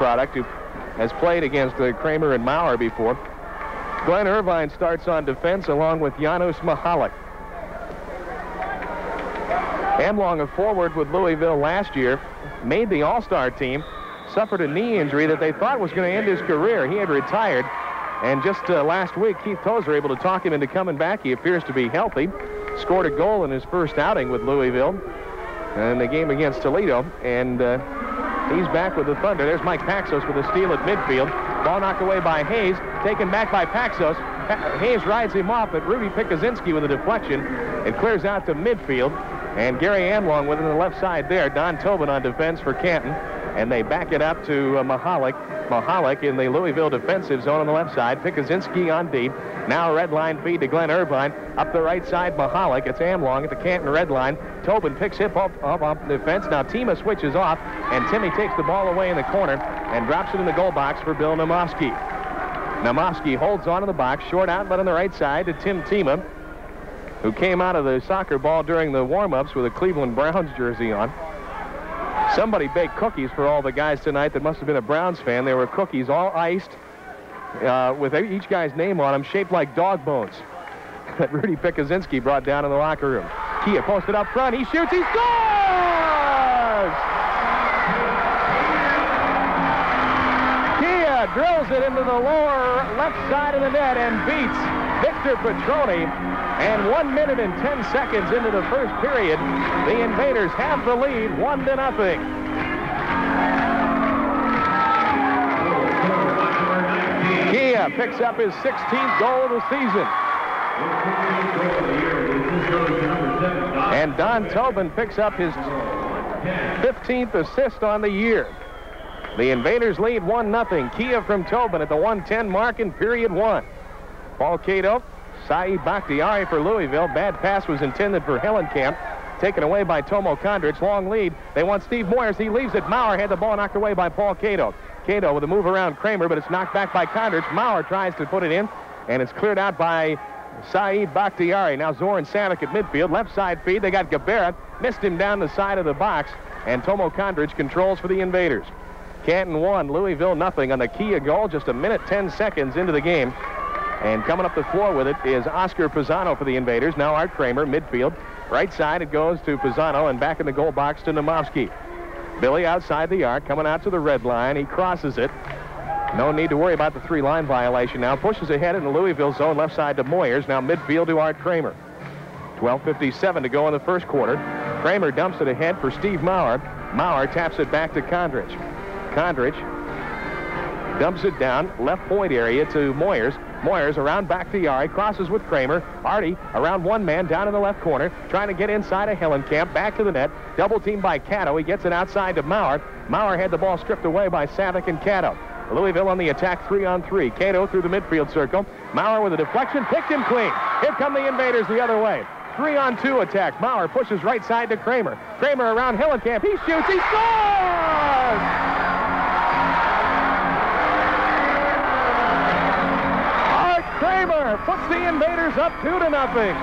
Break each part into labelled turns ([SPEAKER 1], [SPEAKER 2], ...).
[SPEAKER 1] product who has played against uh, Kramer and Maurer before. Glenn Irvine starts on defense along with Janusz Mahalik. Amlong, a forward with Louisville last year, made the All-Star team, suffered a knee injury that they thought was going to end his career. He had retired, and just uh, last week, Keith Tozer able to talk him into coming back. He appears to be healthy. Scored a goal in his first outing with Louisville in the game against Toledo, and uh, he's back with the Thunder. There's Mike Paxos with a steal at midfield. Ball knocked away by Hayes, taken back by Paxos. Pa- Hayes rides him off, but Rudy Pikuzinski with a deflection. and clears out to midfield, and Gary it on the left side there. Don Tobin on defense for Canton, and they back it up to uh, Mahalik. Mahalik in the Louisville defensive zone on the left side. Pikuzinski on deep. Now red line feed to Glenn Irvine. Up the right side, Mahalik. It's Amlong at the Canton red line. Tobin picks him up, up off the defense. Now Tima switches off, and Timmy takes the ball away in the corner and drops it in the goal box for Bill Namowski. Namowski holds on to the box, short outlet on the right side to Tim Tima, who came out of the soccer ball during the warm-ups with a Cleveland Browns jersey on. Somebody baked cookies for all the guys tonight that must have been a Browns fan. There were cookies all iced uh, with each guy's name on them, shaped like dog bones that Rudy Pikuzinski brought down in the locker room. Kia posted up front. He shoots. He scores! Kia drills it into the lower left side of the net and beats Victor Petroni. And one minute and 10 seconds into the first period, the Invaders have the lead, one to nothing. Kia picks up his 16th goal of the season. And Don Tobin picks up his 15th assist on the year. The Invaders lead 1-0. Kia from Tobin at the 110 mark in period one. Paul Cato, Saeed Bakhtiari for Louisville. Bad pass was intended for Hellenkamp. Taken away by Tomo Kondrich. Long lead. They want Steve Moyers. He leaves it. Maurer had the ball knocked away by Paul Cato. Cato with a move around Kramer, but it's knocked back by Kondrich. Maurer tries to put it in, and it's cleared out by Saeed Bakhtiari. Now Zoran Savic at midfield. Left side feed. They got Gabera. Missed him down the side of the box, and Tomo Kondrich controls for the Invaders. Canton 1, Louisville nothing on the Kia goal just a minute 10 seconds into the game. And coming up the floor with it is Oscar Pisano for the Invaders. Now Art Kramer, midfield. Right side, it goes to Pisano, and back in the goal box to Namovsky. Billy outside the arc, coming out to the red line. He crosses it. No need to worry about the three-line violation now. Pushes ahead in the Louisville zone, left side to Moyers. Now midfield to Art Kramer. 12.57 to go in the first quarter. Kramer dumps it ahead for Steve Maurer. Maurer taps it back to Kondrich. Kondrich dumps it down left point area to Moyers. Moyers around back to Yari, crosses with Kramer. Artie around one man down in the left corner, trying to get inside of Hellenkamp, back to the net. Double team by Cato. He gets it outside to Maurer. Maurer had the ball stripped away by Savic and Cato. Louisville on the attack three on three. Cato through the midfield circle. Maurer with a deflection, picked him clean. Here come the invaders the other way. Three on two attack. Maurer pushes right side to Kramer. Kramer around Hellenkamp. He shoots. He scores! Kramer puts the invaders up two to nothing.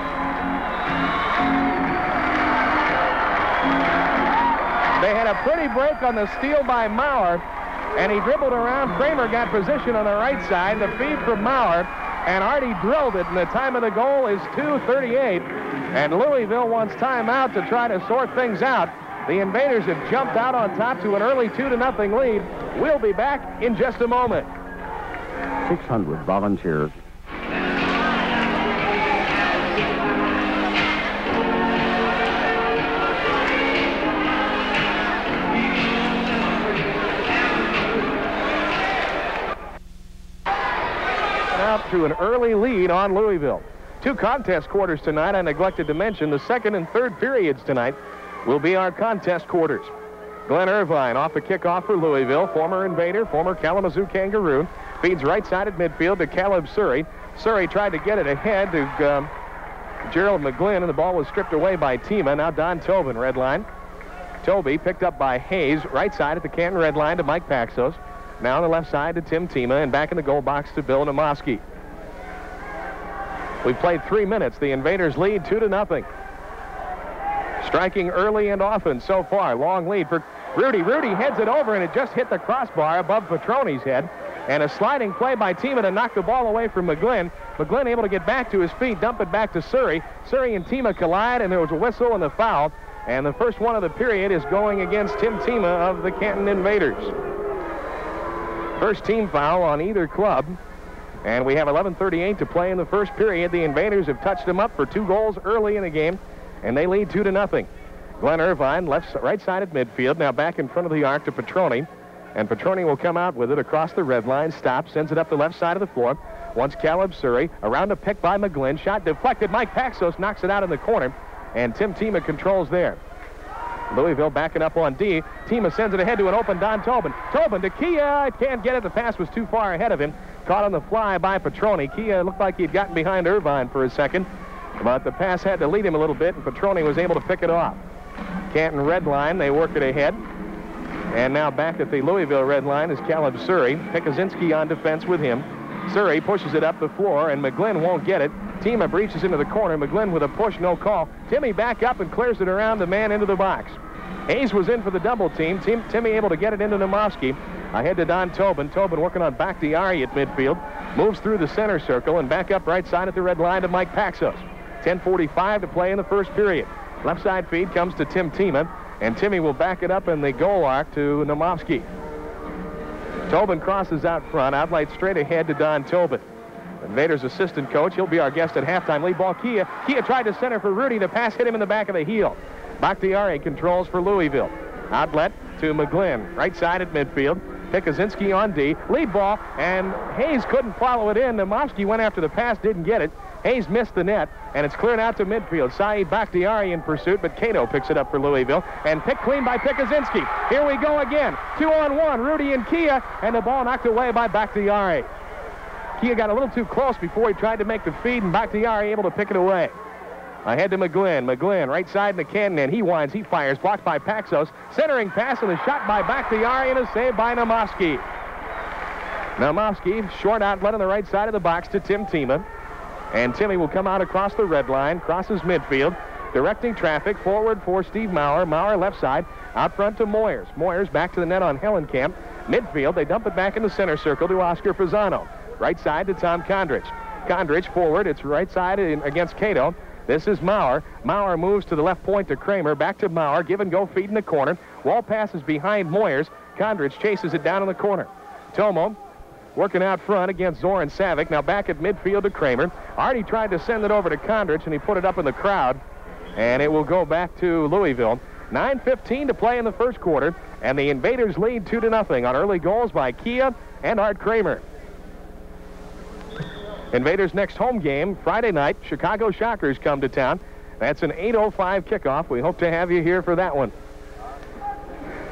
[SPEAKER 1] They had a pretty break on the steal by Maurer, and he dribbled around. Kramer got position on the right side. The feed from Maurer, and Artie drilled it, and the time of the goal is 2.38. And Louisville wants timeout to try to sort things out. The Invaders have jumped out on top to an early 2 to nothing lead. We'll be back in just a moment.
[SPEAKER 2] 600 volunteers.
[SPEAKER 1] To an early lead on Louisville. Two contest quarters tonight. I neglected to mention the second and third periods tonight will be our contest quarters. Glenn Irvine off the kickoff for Louisville, former Invader, former Kalamazoo Kangaroo, feeds right side at midfield to Caleb Surrey. Surrey tried to get it ahead to um, Gerald McGlynn, and the ball was stripped away by Tima. Now Don Tobin, red line. Toby picked up by Hayes, right side at the Canton red line to Mike Paxos. Now on the left side to Tim Tima, and back in the goal box to Bill Namoski. We've played three minutes. The Invaders lead two to nothing. Striking early and often so far. Long lead for Rudy. Rudy heads it over, and it just hit the crossbar above Petroni's head. And a sliding play by Tima to knock the ball away from McGlynn. McGlynn able to get back to his feet, dump it back to Surrey. Surrey and Tima collide, and there was a whistle and a foul. And the first one of the period is going against Tim Tima of the Canton Invaders. First team foul on either club. And we have 11.38 to play in the first period. The Invaders have touched them up for two goals early in the game, and they lead two to nothing. Glenn Irvine, left, right side at midfield, now back in front of the arc to Petroni. And Petroni will come out with it across the red line, stops, sends it up the left side of the floor. Once Caleb Surrey, around a pick by McGlynn, shot deflected. Mike Paxos knocks it out in the corner, and Tim Tima controls there. Louisville backing up on D. Tima sends it ahead to an open Don Tobin. Tobin to Kia. Can't get it. The pass was too far ahead of him. Caught on the fly by Petroni. Kia looked like he'd gotten behind Irvine for a second, but the pass had to lead him a little bit, and Petroni was able to pick it off. Canton red line. They work it ahead. And now back at the Louisville red line is Caleb Surrey. Pikuzinski on defense with him. Surrey pushes it up the floor, and McGlynn won't get it. Tima breaches into the corner. McGlynn with a push, no call. Timmy back up and clears it around the man into the box. Hayes was in for the double team. Tim, Timmy able to get it into Namovsky. Ahead to Don Tobin. Tobin working on back Bakhtiari at midfield. Moves through the center circle and back up right side at the red line to Mike Paxos. 10.45 to play in the first period. Left side feed comes to Tim Tima, and Timmy will back it up in the goal arc to Namovsky. Tobin crosses out front, outlight straight ahead to Don Tobin. Invaders assistant coach, he'll be our guest at halftime. Lead ball, Kia. Kia tried to center for Rudy. The pass hit him in the back of the heel. Bakhtiari controls for Louisville. Outlet to McGlynn. Right side at midfield. Pikuzinski on D. Lead ball, and Hayes couldn't follow it in. Namovsky went after the pass, didn't get it. Hayes missed the net, and it's cleared out to midfield. Saeed Bakhtiari in pursuit, but Cato picks it up for Louisville, and picked clean by Pikuzinski. Here we go again. Two on one, Rudy and Kia, and the ball knocked away by Bakhtiari. Kia got a little too close before he tried to make the feed, and Bakhtiari able to pick it away. Ahead to McGlynn. McGlynn, right side in the cannon, and he winds, he fires, blocked by Paxos. Centering pass and a shot by Bakhtiari and a save by Namovsky. Namovsky, short outlet on the right side of the box to Tim Tima. And Timmy will come out across the red line, crosses midfield, directing traffic forward for Steve Maurer. Maurer left side, out front to Moyers. Moyers back to the net on Hellenkamp. Midfield, they dump it back in the center circle to Oscar Pisano. Right side to Tom Kondrich. Kondrich forward, it's right side against Cato. This is Maurer. Maurer moves to the left point to Kramer. Back to Maurer. Give and go feed in the corner. Wall passes behind Moyers. Kondrich chases it down in the corner. Tomo working out front against Zoran Savic. Now back at midfield to Kramer. Already tried to send it over to Kondrich, and he put it up in the crowd. And it will go back to Louisville. 9.15 to play in the first quarter, and the Invaders lead 2 to nothing on early goals by Kia and Art Kramer. Invaders' next home game, Friday night, Chicago Shockers come to town. That's an 8.05 kickoff. We hope to have you here for that one.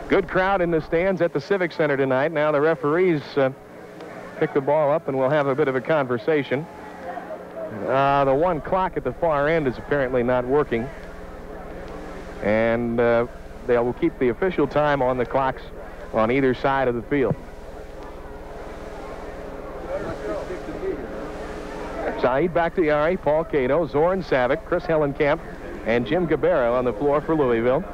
[SPEAKER 1] Good crowd in the stands at the Civic Center tonight. Now the referees uh, pick the ball up and we'll have a bit of a conversation. Uh, the one clock at the far end is apparently not working. And uh, they will keep the official time on the clocks on either side of the field. Saeed Bakhtiari, Paul Cato, Zoran Savic, Chris Hellenkamp, and Jim Gabera on the floor for Louisville.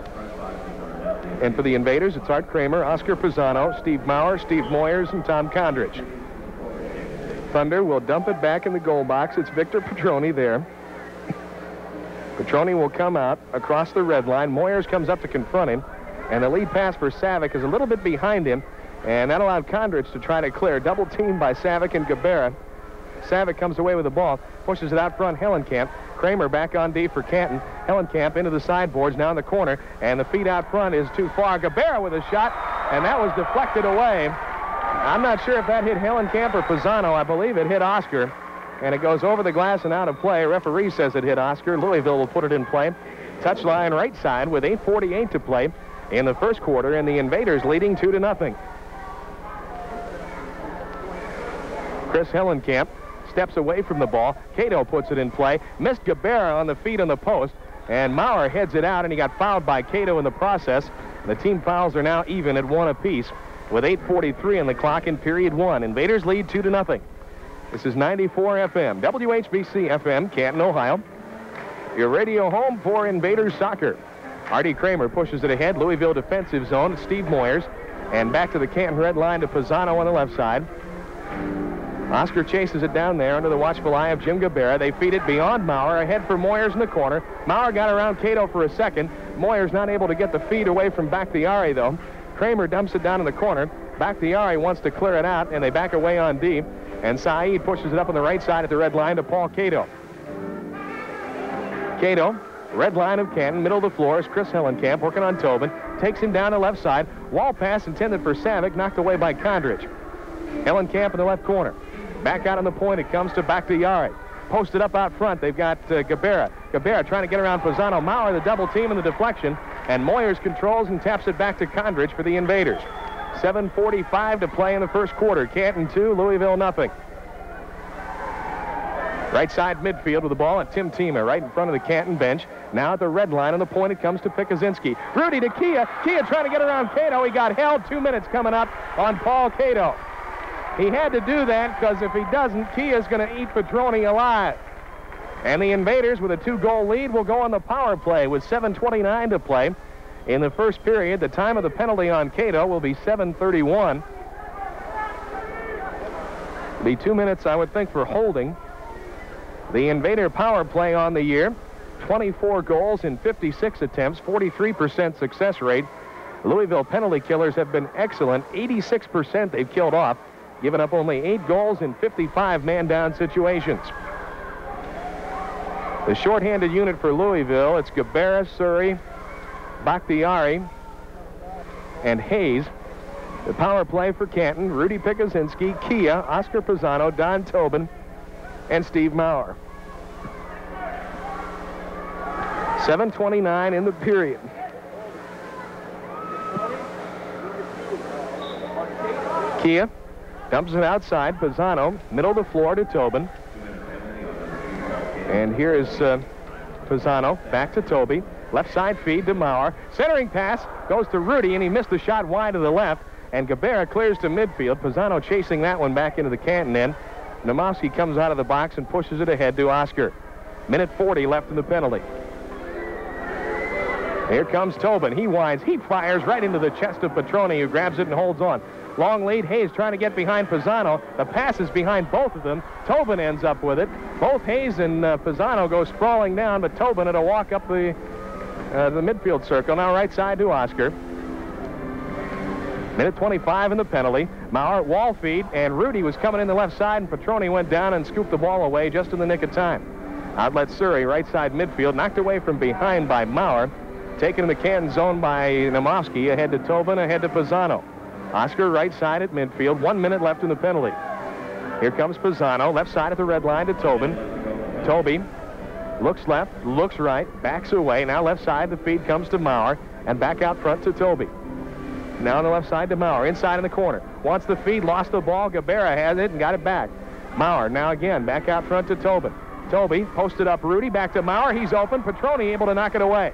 [SPEAKER 1] And for the Invaders, it's Art Kramer, Oscar Pisano, Steve Maurer, Steve Moyers, and Tom Kondrich. Thunder will dump it back in the goal box. It's Victor Petroni there. Petroni will come out across the red line. Moyers comes up to confront him. And the lead pass for Savic is a little bit behind him. And that allowed Kondrich to try to clear. Double team by Savic and Gabera. Savic comes away with the ball, pushes it out front. Hellenkamp. Kramer back on D for Canton. Hellenkamp into the sideboards, now in the corner. And the feed out front is too far. Gabera with a shot. And that was deflected away. I'm not sure if that hit Hellenkamp or Pisano. I believe it hit Oscar. And it goes over the glass and out of play. Referee says it hit Oscar. Louisville will put it in play. Touchline right side with 8.48 to play in the first quarter, and the Invaders leading 2 to nothing. Chris Hellenkamp steps away from the ball. Cato puts it in play. Missed Gabera on the feet on the post, and Maurer heads it out, and he got fouled by Cato in the process. The team fouls are now even at one apiece with 8.43 on the clock in period one. Invaders lead 2 to nothing. This is 94 FM, WHBC FM, Canton, Ohio. Your radio home for Invaders Soccer. Artie Kramer pushes it ahead. Louisville defensive zone. Steve Moyers. And back to the Canton red line to Pisano on the left side. Oscar chases it down there under the watchful eye of Jim Gabera. They feed it beyond Maurer, ahead for Moyers in the corner. Maurer got around Cato for a second. Moyers not able to get the feed away from Bakhtiari, though. Kramer dumps it down in the corner. Bakhtiari wants to clear it out, and they back away on D. And Saeed pushes it up on the right side at the red line to Paul Cato. Cato, red line of Canton, middle of the floor is Chris Hellenkamp working on Tobin. Takes him down the left side. Wall pass intended for Savic, knocked away by Kondrich. Hellenkamp in the left corner. Back out on the point, it comes to Bakhtiari. Posted up out front, they've got uh, Gabera. Gabera trying to get around Pisano. Maurer, the double team and the deflection. And Moyers controls and taps it back to Kondrich for the Invaders. 7.45 to play in the first quarter. Canton 2, Louisville nothing. Right side midfield with the ball at Tim Tima right in front of the Canton bench. Now at the red line on the point it comes to Pikuzinski. Rudy to Kia. Kia trying to get around Cato. He got held. Two minutes coming up on Paul Cato. He had to do that because if he doesn't, Kia's going to eat Petroni alive. And the Invaders, with a two-goal lead, will go on the power play with 7.29 to play. In the first period, the time of the penalty on Cato will be 7.31. Be two minutes, I would think, for holding. The Invader power play on the year, 24 goals in 56 attempts, 43% success rate. Louisville penalty killers have been excellent. 86% they've killed off, given up only eight goals in 55 man-down situations. The shorthanded unit for Louisville, it's Gabera, Surrey, Bakhtiari, and Hayes. The power play for Canton, Rudy Pikuzinski, Kia, Oscar Pisano, Don Tobin, and Steve Maurer. 7.29 in the period. Kia dumps it outside. Pisano, middle of the floor to Tobin. And here is uh, Pisano back to Toby. Left side feed to Maurer. Centering pass goes to Rudy, and he missed the shot wide to the left. And Gabera clears to midfield. Pisano chasing that one back into the Canton end. Nomowski comes out of the box and pushes it ahead to Oscar. Minute 40 left in the penalty. Here comes Tobin. He winds. He fires right into the chest of Petroni, who grabs it and holds on. Long lead. Hayes trying to get behind Pisano. The pass is behind both of them. Tobin ends up with it. Both Hayes and uh, Pisano go sprawling down, but Tobin had to walk up the, uh, the midfield circle. Now right side to Oscar. Minute 25 in the penalty. Maurer, wall feed, and Rudy was coming in the left side, and Petroni went down and scooped the ball away just in the nick of time. Outlet Surrey, right side midfield, knocked away from behind by Maurer. Taken in the Canton zone by Namovsky, ahead to Tobin, ahead to Pisano. Oscar right side at midfield, one minute left in the penalty. Here comes Pisano, left side at the red line to Tobin. Toby looks left, looks right, backs away. Now left side, the feed comes to Maurer, and back out front to Toby. Now on the left side to Maurer, inside in the corner. Wants the feed, lost the ball. Gabera has it and got it back. Maurer now again, back out front to Tobin. Toby posted up Rudy, back to Maurer. He's open. Petroni able to knock it away.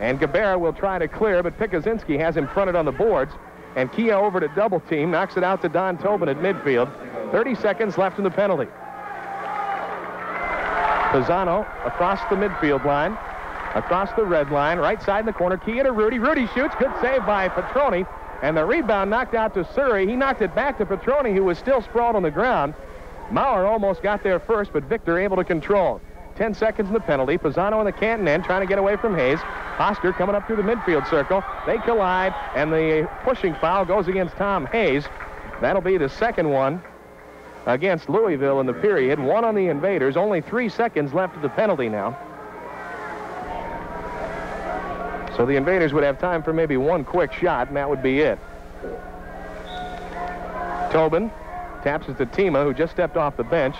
[SPEAKER 1] And Gabera will try to clear, but Pikuzinski has him fronted on the boards. And Kia over to double team, knocks it out to Don Tobin at midfield. 30 seconds left in the penalty. Pisano across the midfield line, across the red line, right side in the corner. Kia to Rudy. Rudy shoots. Good save by Petroni. And the rebound knocked out to Surrey. He knocked it back to Petroni, who was still sprawled on the ground. Maurer almost got there first, but Victor able to control. 10 seconds in the penalty. Pisano in the Canton end trying to get away from Hayes. Oscar coming up through the midfield circle. They collide, and the pushing foul goes against Tom Hayes. That'll be the second one against Louisville in the period. One on the Invaders. Only three seconds left of the penalty now. So the Invaders would have time for maybe one quick shot, and that would be it. Tobin taps it to Tima, who just stepped off the bench.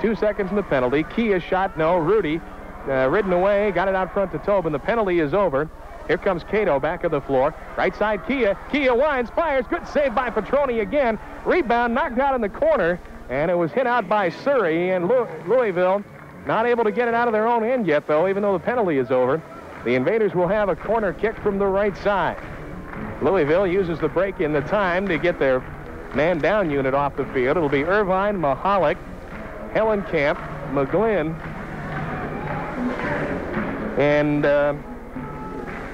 [SPEAKER 1] Two seconds in the penalty. Kia shot no. Rudy uh, ridden away, got it out front to Tobin. The penalty is over. Here comes Cato back of the floor. Right side, Kia. Kia winds, fires. Good save by Petroni again. Rebound knocked out in the corner, and it was hit out by Surrey. And Louisville not able to get it out of their own end yet, though, even though the penalty is over. The Invaders will have a corner kick from the right side. Louisville uses the break in the time to get their man down unit off the field. It'll be Irvine, Mahalik, Hellenkamp, McGlynn, and uh,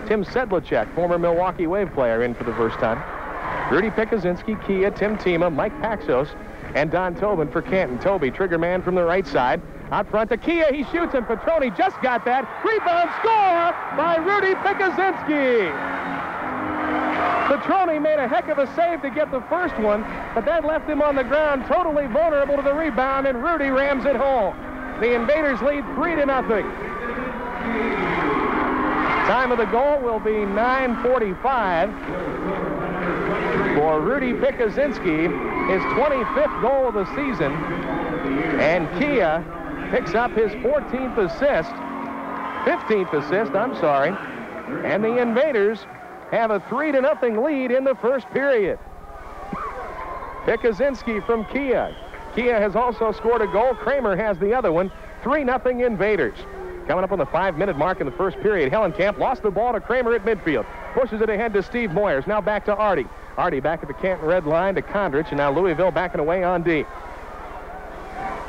[SPEAKER 1] Tim Sedlacek, former Milwaukee Wave player, in for the first time. Rudy Pikuzinski, Kia, Tim Tima, Mike Paxos, and Don Tobin for Canton. Toby, trigger man from the right side. Out front to Kia, he shoots, and Petroni just got that. Rebound score by Rudy Pikuzinski. Petroni made a heck of a save to get the first one, but that left him on the ground totally vulnerable to the rebound, and Rudy rams it home. The Invaders lead 3 to nothing. Time of the goal will be 9.45 for Rudy Pikuzinski, his 25th goal of the season. And Kia picks up his 14th assist, 15th assist, I'm sorry. And the Invaders have a 3 to nothing lead in the first period. Pikuzinski from Kia. Kia has also scored a goal. Kramer has the other one. 3 nothing Invaders. Coming up on the five-minute mark in the first period, Hellenkamp lost the ball to Kramer at midfield. Pushes it ahead to Steve Moyers. Now back to Artie. Artie back at the Canton red line to Kondrich, and now Louisville backing away on D.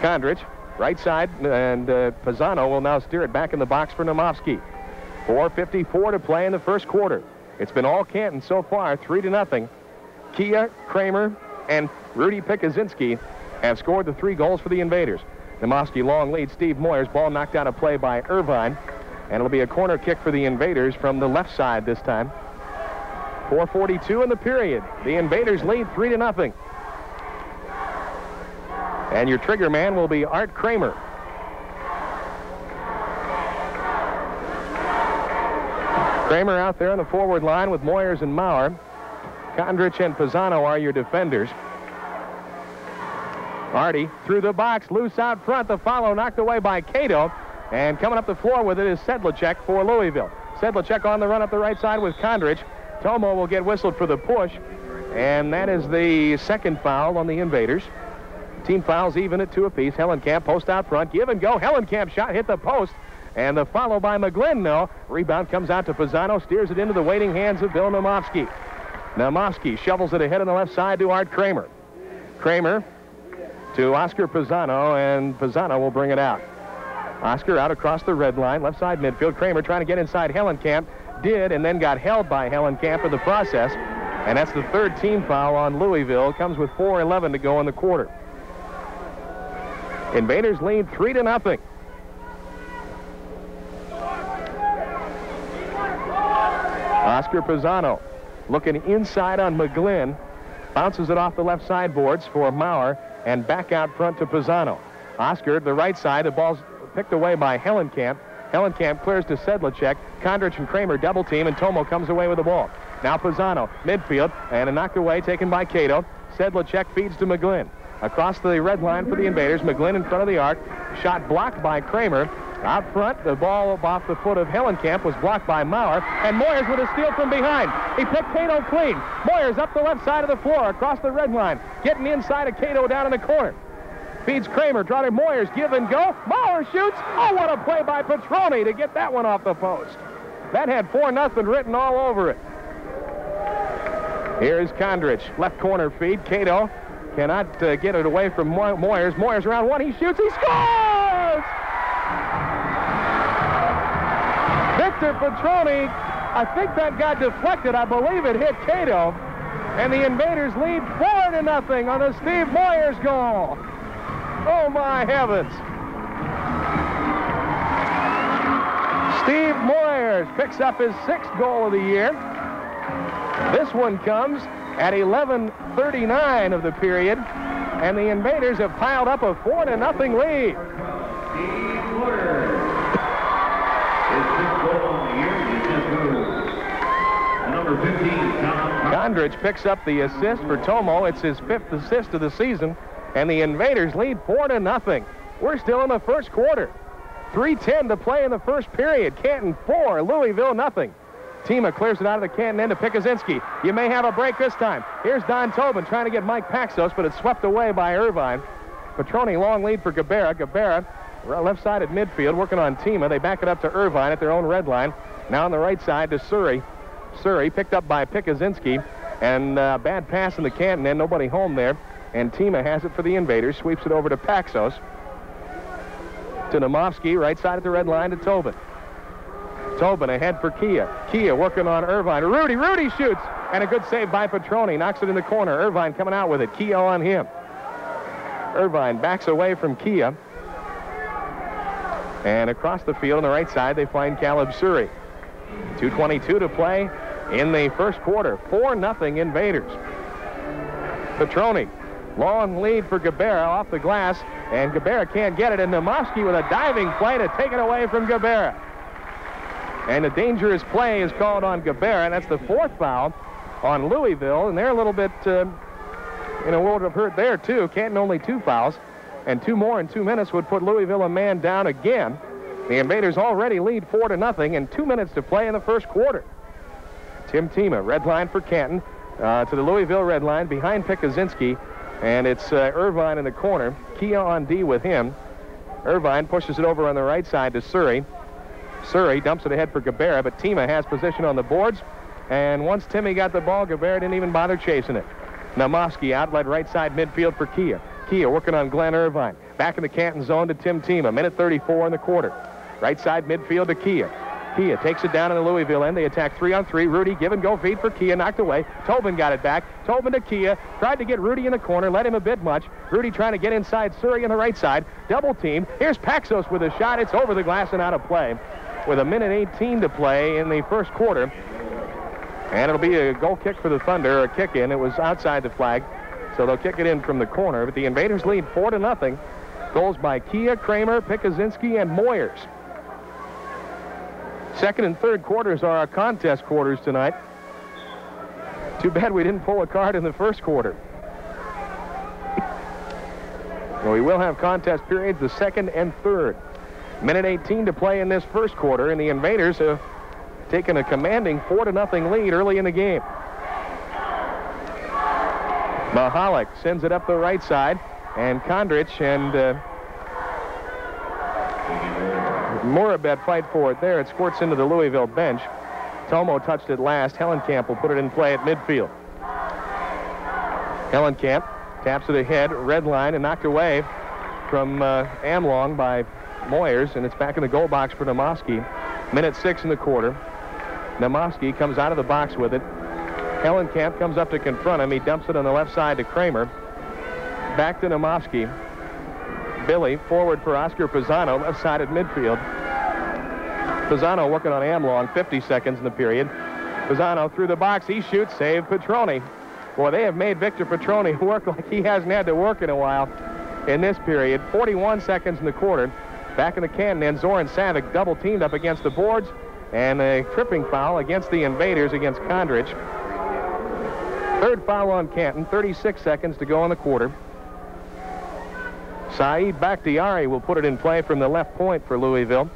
[SPEAKER 1] Kondrich, right side, and uh, Pisano will now steer it back in the box for Namovsky. 4.54 to play in the first quarter. It's been all Canton so far, 3 to nothing. Kia, Kramer, and Rudy Pikuzinski have scored the three goals for the Invaders. Namovsky long lead. Steve Moyers. Ball knocked out of play by Irvine. And it'll be a corner kick for the Invaders from the left side this time. 4.42 in the period. The Invaders lead 3 to nothing. And your trigger man will be Art Kramer. Kramer out there on the forward line with Moyers and Maurer. Kondrich and Pisano are your defenders. Artie through the box, loose out front. The follow knocked away by Cato. And coming up the floor with it is Sedlacek for Louisville. Sedlacek on the run up the right side with Kondrich. Tomo will get whistled for the push. And that is the second foul on the Invaders. Team fouls even at two apiece. Hellenkamp post out front. Give and go. Hellenkamp shot hit the post. And the follow by McGlynn, no. Rebound comes out to Pisano. Steers it into the waiting hands of Bill Namovsky. Namovsky shovels it ahead on the left side to Art Kramer. Kramer to Oscar Pisano, and Pisano will bring it out. Oscar out across the red line, left side midfield. Kramer trying to get inside Hellenkamp. Did, and then got held by Hellenkamp in the process. And that's the third team foul on Louisville. Comes with 4.11 to go in the quarter. Invaders lead 3 to nothing. Oscar Pisano looking inside on McGlynn. Bounces it off the left sideboards for Maurer and back out front to Pisano. Oscar, the right side, the ball's picked away by Hellenkamp. Hellenkamp clears to Sedlacek. Kondrich and Kramer double team, and Tomo comes away with the ball. Now Pisano, midfield, and a knocked away taken by Cato. Sedlacek feeds to McGlynn. Across the red line for the invaders, McGlynn in front of the arc. Shot blocked by Kramer. Out front, the ball off the foot of Hellenkamp was blocked by Maurer, and Moyers with a steal from behind. He picked Cato clean. Moyers up the left side of the floor, across the red line, getting inside of Cato down in the corner. Feeds Kramer, draw to Moyers, give and go. Maurer shoots. Oh, what a play by Petroni to get that one off the post. That had 4 nothing written all over it. Here's Kondrich, left corner feed. Cato cannot uh, get it away from Mo Moyers. Moyers around one, he shoots, he scores! Victor Petroni, I think that got deflected. I believe it hit Cato. And the Invaders lead 4 to nothing on a Steve Moyers goal. Oh, my heavens. Steve Moyers picks up his sixth goal of the year. This one comes at 11.39 of the period, and the Invaders have piled up a 4 to nothing lead. Kondrich picks up the assist for Tomo. It's his fifth assist of the season, and the Invaders lead 4 to nothing. We're still in the first quarter. 3.10 to play in the first period. Canton 4, Louisville nothing. Tima clears it out of the Canton end to Pikuzinski. You may have a break this time. Here's Don Tobin trying to get Mike Paxos, but it's swept away by Irvine. Petroni long lead for Gabera. Gabera left side at midfield working on Tima. They back it up to Irvine at their own red line. Now on the right side to Surrey. Surrey picked up by Pikuzinski. And uh, bad pass in the Canton end. Nobody home there. And Tima has it for the Invaders. Sweeps it over to Paxos. To Namovsky, right side at the red line to Tobin. Tobin ahead for Kia. Kia working on Irvine. Rudy, Rudy shoots. And a good save by Petroni. Knocks it in the corner. Irvine coming out with it. Kia on him. Irvine backs away from Kia. And across the field on the right side, they find Caleb Suri. 2.22 to play in the first quarter. 4-0 Invaders. Petroni, long lead for Gabera off the glass, and Gabera can't get it, and Namovsky with a diving play to take it away from Gabera. And a dangerous play is called on Gabera, and that's the fourth foul on Louisville, and they're a little bit, uh, you know, would have hurt there, too. Canton only two fouls, and two more in two minutes would put Louisville a man down again. The Invaders already lead four to nothing, and two minutes to play in the first quarter. Tim Tima, red line for Canton, uh, to the Louisville red line behind Pikuzinski, and it's uh, Irvine in the corner. Kia on D with him. Irvine pushes it over on the right side to Surrey. Surrey dumps it ahead for Gabera, but Tima has position on the boards. And once Timmy got the ball, Gabera didn't even bother chasing it. Namovsky outlet right side midfield for Kia. Kia working on Glenn Irvine. Back in the Canton zone to Tim Tima. Minute 34 in the quarter. Right side midfield to Kia. Kia takes it down in the Louisville end. They attack three on three. Rudy give and go feed for Kia, knocked away. Tobin got it back. Tobin to Kia. Tried to get Rudy in the corner, let him a bit much. Rudy trying to get inside Surrey on the right side. Double team. Here's Paxos with a shot. It's over the glass and out of play. With a minute 18 to play in the first quarter. And it'll be a goal kick for the Thunder, a kick in. It was outside the flag, so they'll kick it in from the corner. But the Invaders lead four to nothing. Goals by Kia, Kramer, Pikuzinski, and Moyers. Second and third quarters are our contest quarters tonight. Too bad we didn't pull a card in the first quarter. well, we will have contest periods the second and third. Minute 18 to play in this first quarter, and the Invaders have taken a commanding 4 to nothing lead early in the game. Mahalik sends it up the right side, and Kondrich and uh, Morabet fight for it there. It squirts into the Louisville bench. Tomo touched it last. Hellenkamp will put it in play at midfield. Hellenkamp taps it ahead, red line, and knocked away from uh, Amlong by Moyers, and it's back in the goal box for Namovsky. Minute six in the quarter. Namovsky comes out of the box with it. Hellenkamp comes up to confront him. He dumps it on the left side to Kramer. Back to Nomovsky. Billy forward for Oscar Pisano, left side at midfield. Pisano working on Amlong, 50 seconds in the period. Pisano through the box. He shoots, save Petroni. Boy, they have made Victor Petroni work like he hasn't had to work in a while in this period. 41 seconds in the quarter. Back in the Canton end, Zoran Savic double teamed up against the boards and a tripping foul against the invaders against Kondrich. Third foul on Canton, 36 seconds to go in the quarter. Saeed Bakhtiari will put it in play from the left point for Louisville.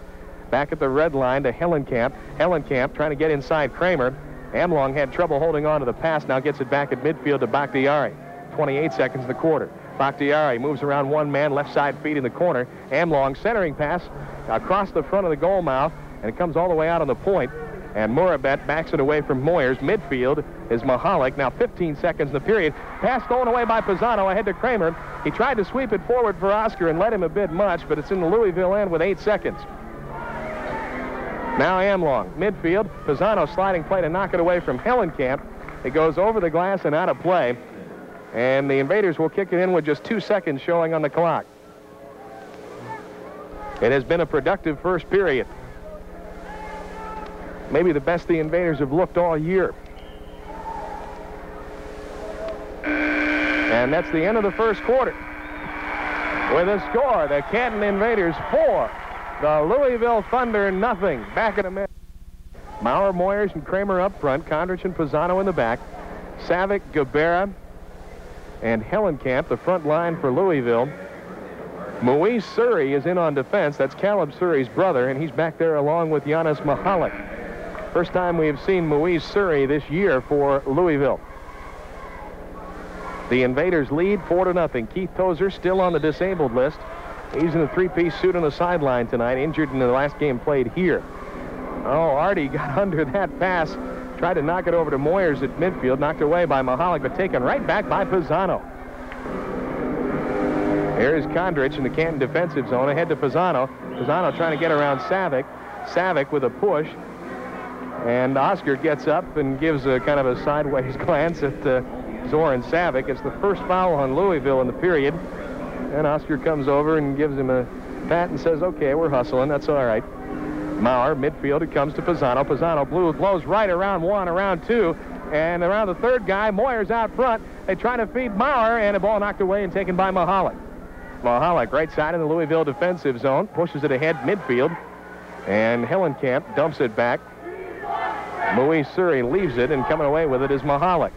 [SPEAKER 1] Back at the red line to Hellenkamp. Hellenkamp trying to get inside Kramer. Amlong had trouble holding on to the pass, now gets it back at midfield to Bakhtiari. 28 seconds in the quarter. Bakhtiari moves around one man, left side feet in the corner. Amlong centering pass across the front of the goal mouth, and it comes all the way out on the point. And Murabet backs it away from Moyers. Midfield is Mahalik. Now 15 seconds in the period. Pass stolen away by Pisano ahead to Kramer. He tried to sweep it forward for Oscar and let him a bit much, but it's in the Louisville end with eight seconds. Now Amlong, midfield. Pisano sliding play to knock it away from Hellenkamp. It goes over the glass and out of play. And the Invaders will kick it in with just two seconds showing on the clock. It has been a productive first period. Maybe the best the Invaders have looked all year. And that's the end of the first quarter. With a score, the Canton Invaders four, the Louisville Thunder nothing. Back in a minute. Maurer, Moyers, and Kramer up front. Kondrich and Pisano in the back. Savic, Gabera, and Hellenkamp, the front line for Louisville. Moise Suri is in on defense. That's Caleb Suri's brother, and he's back there along with Janusz Mahalik. First time we have seen Moise Surrey this year for Louisville. The Invaders lead 4 to nothing. Keith Tozer still on the disabled list. He's in a three-piece suit on the sideline tonight, injured in the last game played here. Oh, Artie got under that pass. Tried to knock it over to Moyers at midfield, knocked away by Mahalik, but taken right back by Pisano. Here's Kondrich in the Canton defensive zone, ahead to Pisano. Pisano trying to get around Savic. Savic with a push. And Oscar gets up and gives a kind of a sideways glance at uh, Zoran Savic. It's the first foul on Louisville in the period. And Oscar comes over and gives him a pat and says, okay, we're hustling. That's all right. Maurer, midfield, it comes to Pisano. Pisano blue blows right around one, around two, and around the third guy, Moyer's out front. They try to feed Maurer, and a ball knocked away and taken by Mahalik. Mahalik, right side of the Louisville defensive zone, pushes it ahead midfield, and Hellenkamp dumps it back. Moise Surrey leaves it, and coming away with it is Mahalik.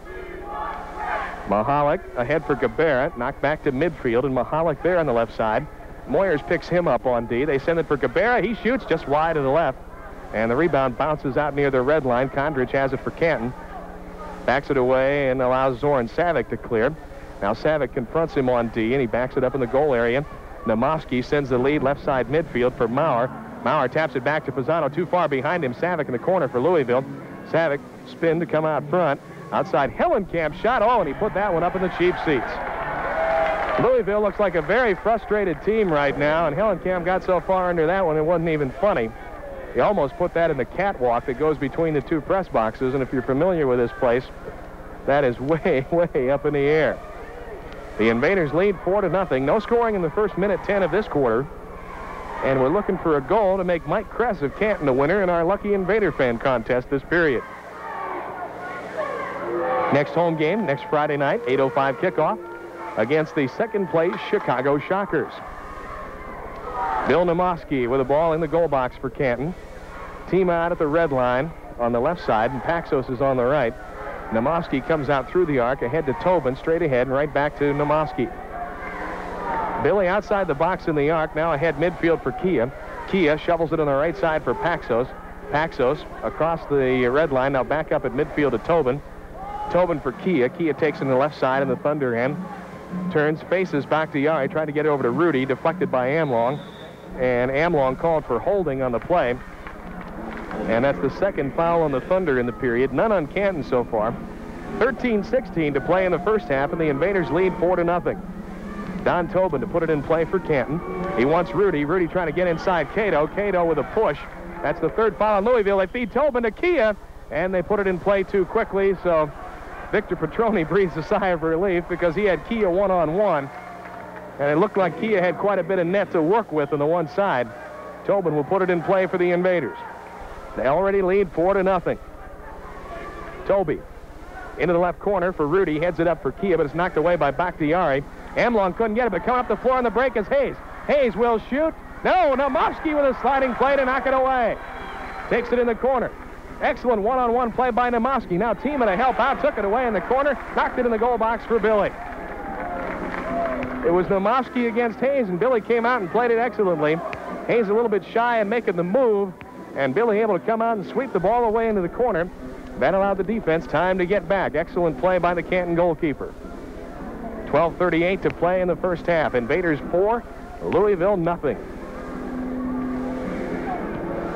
[SPEAKER 1] Mahalik ahead for Gabera, knocked back to midfield, and Mahalik there on the left side. Moyers picks him up on D. They send it for Gabera. He shoots just wide to the left. And the rebound bounces out near the red line. Kondrich has it for Canton. Backs it away and allows Zoran Savic to clear. Now Savic confronts him on D, and he backs it up in the goal area. Namovsky sends the lead left side midfield for Maurer. Maurer taps it back to Pisano, too far behind him. Savic in the corner for Louisville. Savic spin to come out front. Outside Hellenkamp shot. Oh, and he put that one up in the cheap seats. Louisville looks like a very frustrated team right now, and Hellenkamp got so far under that one it wasn't even funny. He almost put that in the catwalk that goes between the two press boxes, and if you're familiar with this place, that is way, way up in the air. The Invaders lead 4 to nothing. No scoring in the first minute 10 of this quarter. And we're looking for a goal to make Mike Kress of Canton the winner in our Lucky Invader fan contest this period. Next home game, next Friday night, 8.05 kickoff against the second place Chicago Shockers. Bill Namoski with a ball in the goal box for Canton. Team out at the red line on the left side, and Paxos is on the right. Namoski comes out through the arc, ahead to Tobin, straight ahead, and right back to Namoski. Billy outside the box in the arc, now ahead midfield for Kia. Kia shovels it on the right side for Paxos. Paxos across the red line, now back up at midfield to Tobin. Tobin for Kia. Kia takes in the left side in the Thunder end. Turns, faces back to Yari, trying to get it over to Rudy, deflected by Amlong. And Amlong called for holding on the play. And that's the second foul on the Thunder in the period. None on Canton so far. 13-16 to play in the first half, and the Invaders lead 4 to nothing. Don Tobin to put it in play for Canton. He wants Rudy. Rudy trying to get inside Cato. Cato with a push. That's the third foul on Louisville. They feed Tobin to Kia, and they put it in play too quickly, so Victor Petroni breathes a sigh of relief because he had Kia one-on-one. And it looked like Kia had quite a bit of net to work with on the one side. Tobin will put it in play for the Invaders. They already lead four to nothing. Toby into the left corner for Rudy. Heads it up for Kia, but it's knocked away by Bakhtiari. Amlong couldn't get it, but coming up the floor on the break is Hayes. Hayes will shoot. No, Namovsky with a sliding play to knock it away. Takes it in the corner. Excellent one-on-one play by Namovsky. Now teaming a help out, took it away in the corner, knocked it in the goal box for Billy. It was Namovsky against Hayes, and Billy came out and played it excellently. Hayes a little bit shy in making the move, and Billy able to come out and sweep the ball away into the corner. That allowed the defense time to get back. Excellent play by the Canton goalkeeper. 12.38 to play in the first half. Invaders 4, Louisville nothing.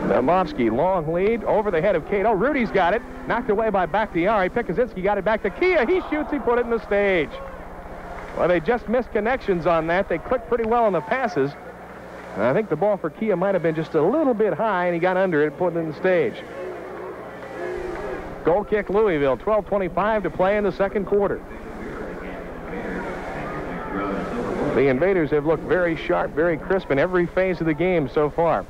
[SPEAKER 1] Namovsky, long lead, over the head of Cato. Rudy's got it, knocked away by Bakhtiari. Pikuzinski got it back to Kia. He shoots, he put it in the stage. Well, they just missed connections on that. They clicked pretty well on the passes. And I think the ball for Kia might have been just a little bit high, and he got under it, put it in the stage. Goal kick Louisville, 12.25 to play in the second quarter. The Invaders have looked very sharp, very crisp in every phase of the game so far.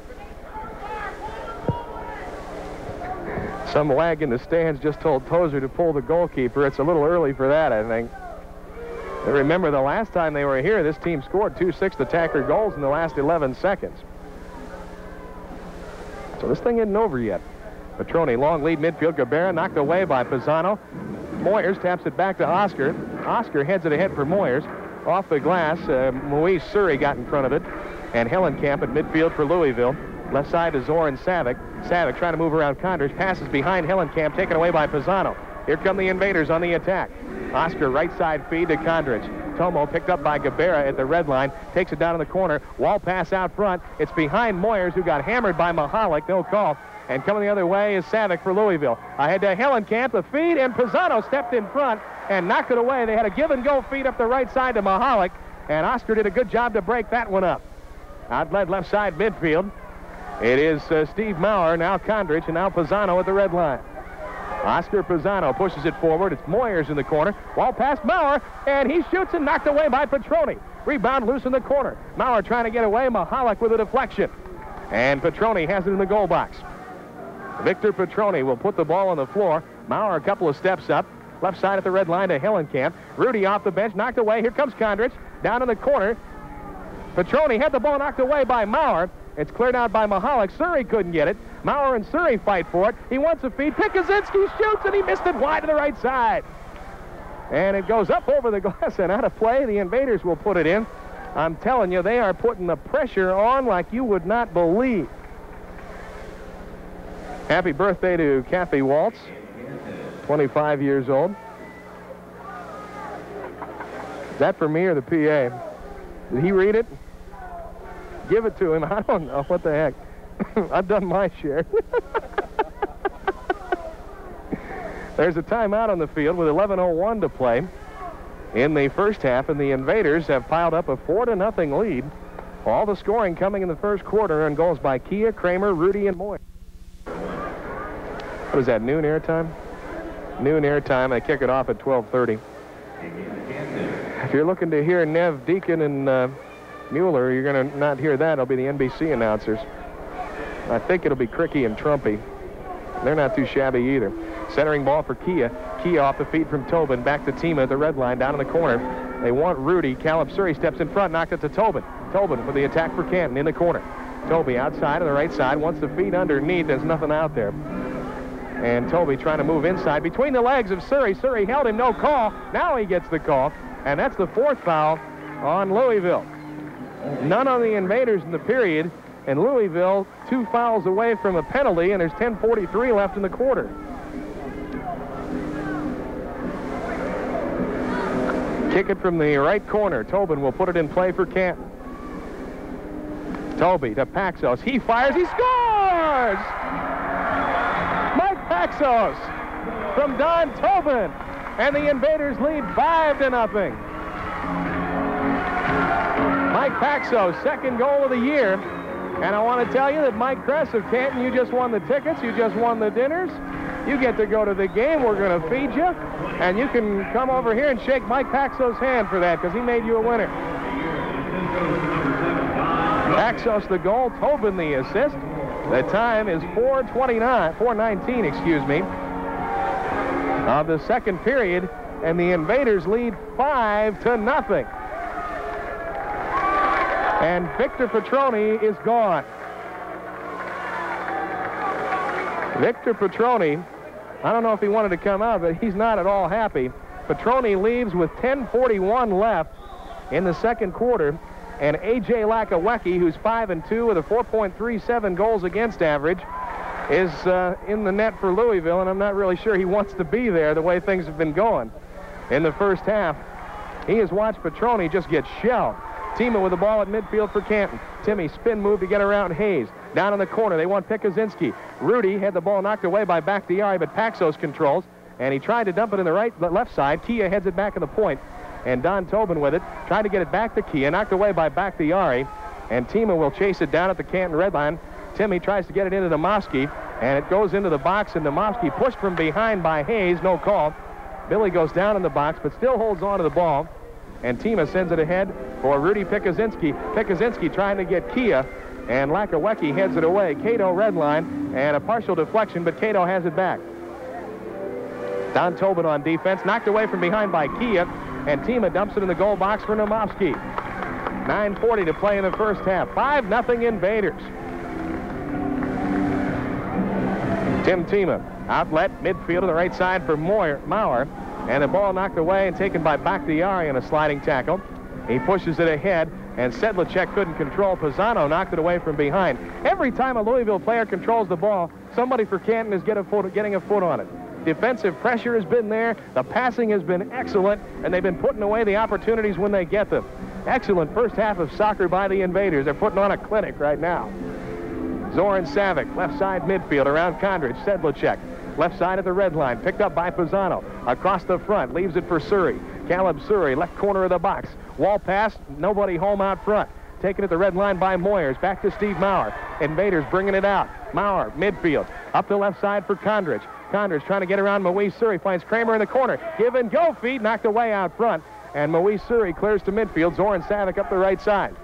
[SPEAKER 1] Some lag in the stands just told Tozer to pull the goalkeeper. It's a little early for that, I think. And remember, the last time they were here, this team scored two sixth attacker goals in the last 11 seconds. So this thing isn't over yet. Petroni, long lead midfield. Gabarra knocked away by Pisano. Moyers taps it back to Oscar. Oscar heads it ahead for Moyers. Off the glass, uh, Moise Surrey got in front of it. And Hellenkamp at midfield for Louisville. Left side to Zoran Savic. Savic trying to move around Condrich. Passes behind Hellenkamp, taken away by Pisano. Here come the invaders on the attack. Oscar right side feed to Condrich. Tomo picked up by Gabarra at the red line. Takes it down in the corner. Wall pass out front. It's behind Moyers, who got hammered by Mahalik. No call. And coming the other way is Savic for Louisville. Ahead to Hellenkamp, the feed, and Pisano stepped in front and knocked it away. They had a give and go feed up the right side to Mahalik, and Oscar did a good job to break that one up. Outled left side midfield. It is uh, Steve Maurer, now Condrich, and now Pisano at the red line. Oscar Pisano pushes it forward. It's Moyers in the corner. Wall past Maurer, and he shoots and knocked away by Petroni. Rebound loose in the corner. Maurer trying to get away. Mahalik with a deflection. And Petroni has it in the goal box. Victor Petroni will put the ball on the floor. Maurer a couple of steps up. Left side at the red line to Hellenkamp. Rudy off the bench, knocked away. Here comes Condrich. Down in the corner. Petroni had the ball knocked away by Maurer. It's cleared out by Mahalik. Surrey couldn't get it. Maurer and Surrey fight for it. He wants a feed. Pikuzinski shoots, and he missed it wide to the right side. And it goes up over the glass and out of play. The Invaders will put it in. I'm telling you, they are putting the pressure on like you would not believe. Happy birthday to Kathy Waltz, 25 years old. Is that for me or the PA? Did he read it? Give it to him. I don't know. What the heck? I've done my share. There's a timeout on the field with 11.01 to play in the first half, and the Invaders have piled up a 4 to nothing lead. All the scoring coming in the first quarter and goals by Kia, Kramer, Rudy, and Moy. What is that, noon airtime? Noon airtime. I kick it off at 12.30. If you're looking to hear Nev Dieken and uh, Mueller, you're going to not hear that. It'll be the NBC announcers. I think it'll be Criqui and Trumpy. They're not too shabby either. Centering ball for Kia. Kia off the feet from Tobin. Back to Tima at the red line down in the corner. They want Rudy. Caleb Surrey steps in front, knocked it to Tobin. Tobin for the attack for Canton in the corner. Toby outside on the right side wants the feet underneath. There's nothing out there. And Toby trying to move inside between the legs of Surrey. Surrey held him, no call. Now he gets the call. And that's the fourth foul on Louisville. None on the invaders in the period. And Louisville two fouls away from a penalty, and there's 10.43 left in the quarter. Kick it from the right corner. Tobin will put it in play for Canton. Toby to Paxos. He fires. He scores! Paxos from Don Tobin. And the Invaders lead 5 to nothing. Mike Paxos, second goal of the year. And I want to tell you that Mike Kress of Canton, you just won the tickets. You just won the dinners. You get to go to the game. We're going to feed you. And you can come over here and shake Mike Paxos' hand for that because he made you a winner. Paxos the goal, Tobin the assist. The time is 429, 419, excuse me, of the second period, and the Invaders lead five to nothing. And Victor Petroni is gone. Victor Petroni, I don't know if he wanted to come out, but he's not at all happy. Petroni leaves with 10.41 left in the second quarter. And A.J. Lachowecki, who's 5 and 2 with a 4.37 goals against average, is uh, in the net for Louisville, and I'm not really sure he wants to be there the way things have been going in the first half. He has watched Petroni just get shelled. Tima with the ball at midfield for Canton. Timmy spin move to get around Hayes. Down in the corner, they want Pikuzinski. Rudy had the ball knocked away by Bakhtiari, but Paxos controls, and he tried to dump it in the right left side. Kia heads it back in the point, and Don Tobin with it, trying to get it back to Kia, knocked away by Bakhtiari, and Tima will chase it down at the Canton red line. Timmy tries to get it into Demovsky, and it goes into the box, and Demovsky pushed from behind by Hayes, no call. Billy goes down in the box, but still holds on to the ball, and Tima sends it ahead for Rudy Pikuzinski. Pikuzinski trying to get Kia, and Lachowecki heads it away. Cato red line, and a partial deflection, but Cato has it back. Don Tobin on defense, knocked away from behind by Kia, and Tima dumps it in the goal box for Demovsky. 9.40 to play in the first half. 5 nothing Invaders. Tim Tima, outlet, midfield to the right side for Moyer, Maurer, and the ball knocked away and taken by Bakhtiari in a sliding tackle. He pushes it ahead, and Sedlacek couldn't control. Pisano knocked it away from behind. Every time a Louisville player controls the ball, somebody for Canton is get a foot, getting a foot on it. Defensive pressure has been there. The passing has been excellent, and they've been putting away the opportunities when they get them. Excellent first half of soccer by the Invaders. They're putting on a clinic right now. Zoran Savic, left side midfield around Kondrich. Sedlacek, left side of the red line, picked up by Pisano. Across the front, leaves it for Surrey. Caleb Surrey, left corner of the box. Wall pass, nobody home out front. Taken at the red line by Moyers. Back to Steve Maurer. Invaders bringing it out. Maurer, midfield. Up the left side for Kondrich. Kondrich trying to get around Moise Surrey. Finds Kramer in the corner. Give and go feed. Knocked away out front. And Moise clears to midfield. Zoran Savic up the right side.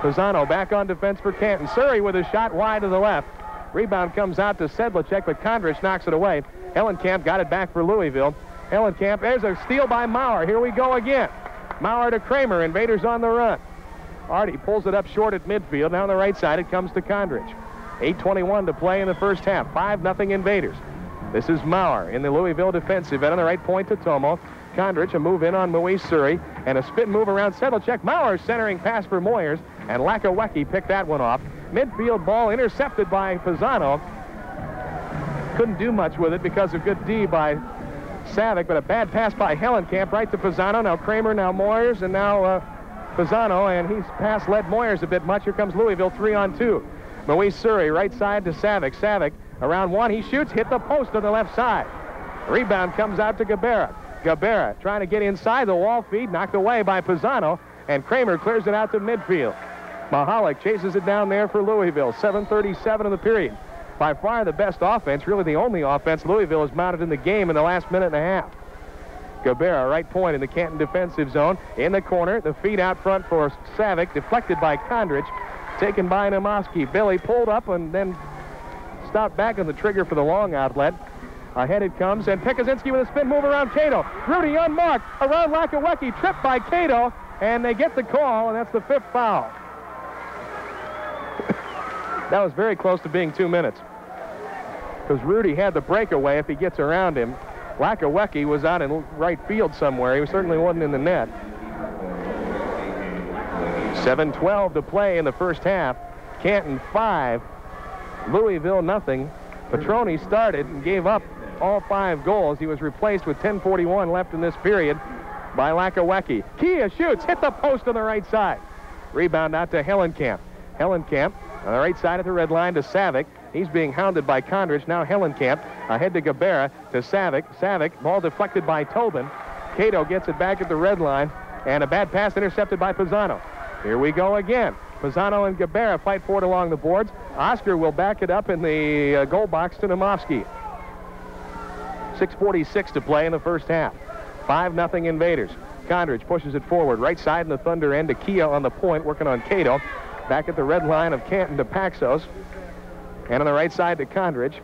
[SPEAKER 1] Pisano back on defense for Canton. Surrey with a shot wide to the left. Rebound comes out to Sedlacek, but Kondrich knocks it away. Hellenkamp got it back for Louisville. Hellenkamp, there's a steal by Maurer. Here we go again. Maurer to Kramer. Invaders on the run. Artie pulls it up short at midfield. Now on the right side, it comes to Kondrich. 8.21 to play in the first half. 5 nothing Invaders. This is Maurer in the Louisville defensive end on the right point to Tomo. Kondrich, a move in on Moise Surrey, and a spin move around Sedlacek. Maurer centering pass for Moyers, and Lachowecki picked that one off. Midfield ball intercepted by Pisano. Couldn't do much with it because of good D by Savic, but a bad pass by Hellenkamp right to Pisano. Now Kramer, now Moyers, and now uh, Pisano, and he's pass led Moyers a bit much. Here comes Louisville, three on two. Moise Surrey, right side to Savic. Savic around one, he shoots, hit the post on the left side. Rebound comes out to Gabarra. Gabarra trying to get inside the wall feed, knocked away by Pisano, and Kramer clears it out to midfield. Mahalik chases it down there for Louisville. 7.37 in the period. By far the best offense, really the only offense Louisville has mounted in the game in the last minute and a half. Gabarra, right point in the Canton defensive zone. In the corner, the feed out front for Savic, deflected by Kondrich, taken by Demovsky. Billy pulled up and then stopped back on the trigger for the long outlet. Ahead it comes, and Pikuzinski with a spin move around Cato. Rudy unmarked around Lachowecki, tripped by Cato, and they get the call, and that's the fifth foul. that was very close to being two minutes. Because Rudy had the breakaway if he gets around him. Lachowecki was out in right field somewhere. He certainly wasn't in the net. 7-12 to play in the first half. Canton 5, Louisville nothing. Petroni started and gave up all five goals. He was replaced with 10.41 left in this period by Lachowecki. Kia shoots, hit the post on the right side. Rebound out to Hellenkamp. Hellenkamp on the right side of the red line to Savic. He's being hounded by Kondrich. Now Hellenkamp ahead to Gabarra to Savic. Savic, ball deflected by Tobin. Cato gets it back at the red line. And a bad pass intercepted by Pisano. Here we go again. Pisano and Gabarra fight for it along the boards. Oscar will back it up in the uh, goal box to Demovsky. 6.46 to play in the first half. 5 nothing Invaders. Kondrich pushes it forward. Right side in the Thunder end to Kia on the point, working on Cato. Back at the red line of Canton to Paxos. And on the right side to Kondrich.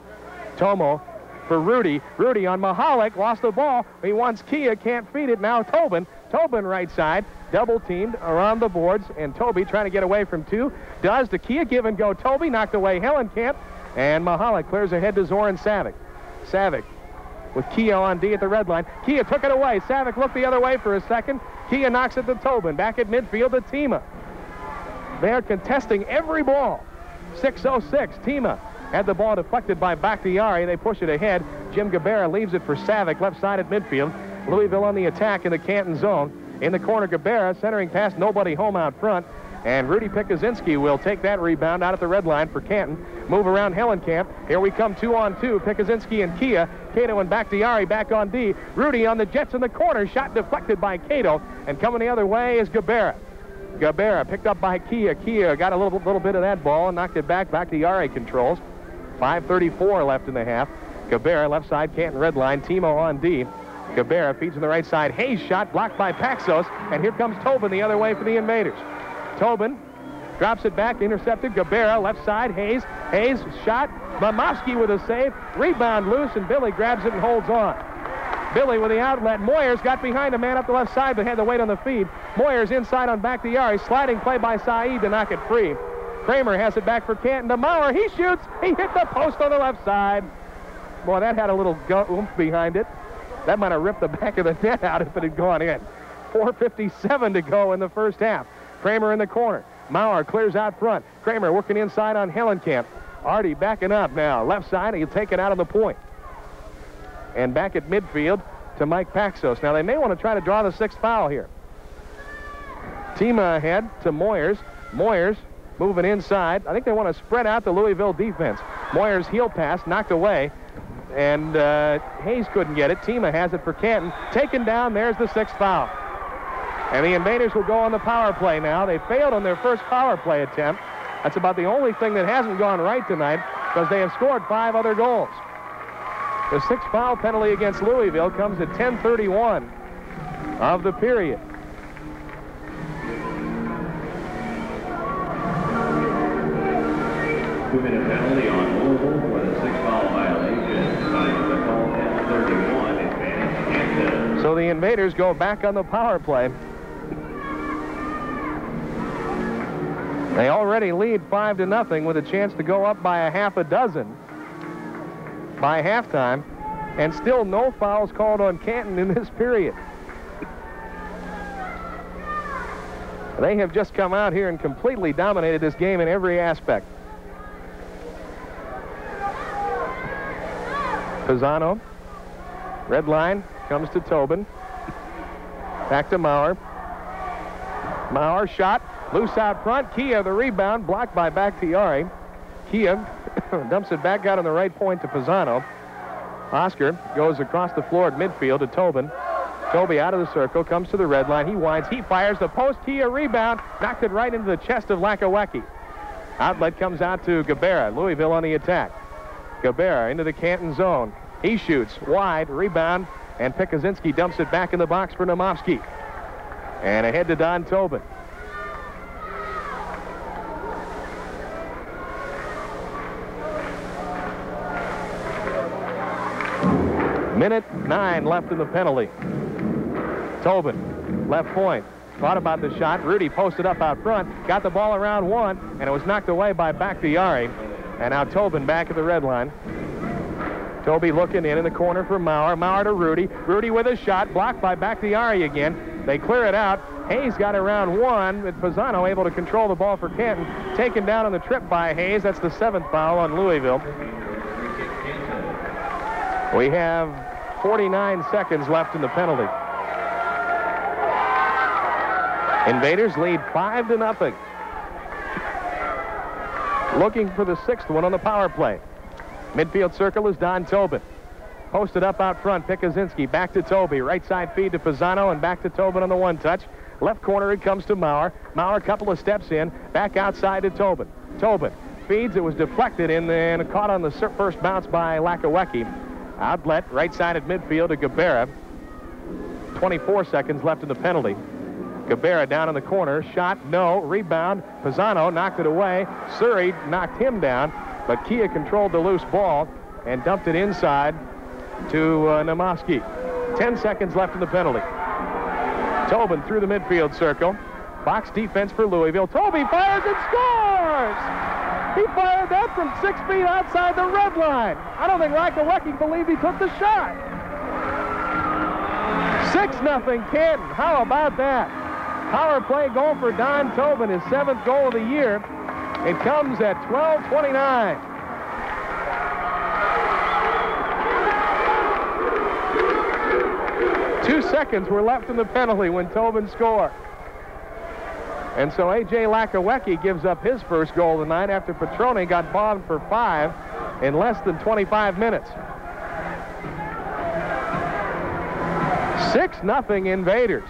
[SPEAKER 1] Tomo for Rudy. Rudy on Mahalik, lost the ball. He wants Kia, can't feed it. Now Tobin. Tobin right side, double teamed around the boards, and Toby trying to get away from two. Does the Kia give and go. Toby knocked away Hellenkamp, and Mahalik clears ahead to Zoran Savic. Savic with Kia on D at the red line. Kia took it away. Savic looked the other way for a second. Kia knocks it to Tobin. Back at midfield to Tima. They're contesting every ball. 6.06. Tima had the ball deflected by Bakhtiari. They push it ahead. Jim Gabarra leaves it for Savic, left side at midfield. Louisville on the attack in the Canton zone. In the corner, Gabarra centering past nobody home out front. And Rudy Pikuzinski will take that rebound out at the red line for Canton. Move around Hellenkamp. Here we come two on two. Pikuzinski and Kia. Cato and Bakhtiari back on D. Rudy on the Jets in the corner. Shot deflected by Cato. And coming the other way is Gabarra. Gabarra picked up by Kia. Kia got a little, little bit of that ball and knocked it back. Bakhtiari controls. 5.34 left in the half. Gabera left side, Canton red line. Timo on D. Gabarra feeds on the right side. Hayes shot blocked by Paxos. And here comes Tobin the other way for the Invaders. Tobin drops it back, intercepted. Gabarra left side. Hayes. Hayes shot. Mamovsky with a save. Rebound loose, and Billy grabs it and holds on. Billy with the outlet. Moyers got behind a man up the left side, but had the weight on the feed. Moyers inside on back the Bakhtiari. Sliding play by Saeed to knock it free. Kramer has it back for Canton to Maurer. He shoots. He hit the post on the left side. Boy, that had a little oomph behind it. That might have ripped the back of the net out if it had gone in. 4.57 to go in the first half. Kramer in the corner. Maurer clears out front. Kramer working inside on Hellenkamp. Artie backing up now. Left side, he'll take it out of the point. And back at midfield to Mike Paxos. Now, they may want to try to draw the sixth foul here. Tima ahead to Moyers. Moyers moving inside. I think they want to spread out the Louisville defense. Moyers heel pass knocked away. And uh, Hayes couldn't get it. Tima has it for Canton. Taken down. There's the sixth foul. And the Invaders will go on the power play now. They failed on their first power play attempt. That's about the only thing that hasn't gone right tonight because they have scored five other goals. The sixth foul penalty against Louisville comes at 10:31 of the period.
[SPEAKER 3] Two-minute penalty
[SPEAKER 1] So the Invaders go back on the power play. They already lead five to nothing with a chance to go up by a half a dozen by halftime, and still no fouls called on Canton in this period. They have just come out here and completely dominated this game in every aspect. Pisano, red line, comes to Tobin. Back to Maurer. Maurer shot, loose out front. Kia the rebound, blocked by Bakhtiari. Kia dumps it back out on the right point to Pisano. Oscar goes across the floor at midfield to Tobin. Toby out of the circle, comes to the red line. He winds, he fires the post. Kia rebound, knocked it right into the chest of Lachowecki. Outlet comes out to Gabarra. Louisville on the attack. Gabarra into the Canton zone. He shoots wide, rebound, and Pikuzinski dumps it back in the box for Namovsky. And ahead to Don Tobin. Minute nine left in the penalty. Tobin, left point. Thought about the shot. Rudy posted up out front. Got the ball around one, and it was knocked away by Bakhtiari. And now Tobin back at the red line. Toby looking in in the corner for Maurer. Maurer to Rudy. Rudy with a shot. Blocked by Bakhtiari again. They clear it out. Hayes got around one, but Pisano able to control the ball for Canton. Taken down on the trip by Hayes. That's the seventh foul on Louisville. We have 49 seconds left in the penalty. Invaders lead five to nothing. Looking for the sixth one on the power play. Midfield circle is Don Tobin. Posted up out front, Pikuzinski. Back to Toby. Right side feed to Pisano and back to Tobin on the one touch. Left corner it comes to Maurer. Maurer a couple of steps in. Back outside to Tobin. Tobin feeds. It was deflected in and caught on the first bounce by Lachowecki. Outlet, right side at midfield to Gabarra. 24 seconds left in the penalty. Gabarra down in the corner. Shot, no. Rebound. Pisano knocked it away. Surrey knocked him down, but Kia controlled the loose ball and dumped it inside to uh, Namoski. 10 seconds left in the penalty. Tobin through the midfield circle. Box defense for Louisville. Toby fires and scores! He fired that from six feet outside the red line. I don't think Lachowecki believed he took the shot. 6 nothing Canton. How about that? Power play goal for Don Tobin, his seventh goal of the year. It comes at 12:29. Two seconds were left in the penalty when Tobin scored. And so A.J. Lachowecki gives up his first goal tonight after Petroni got bombed for five in less than 25 minutes. 6 nothing Invaders.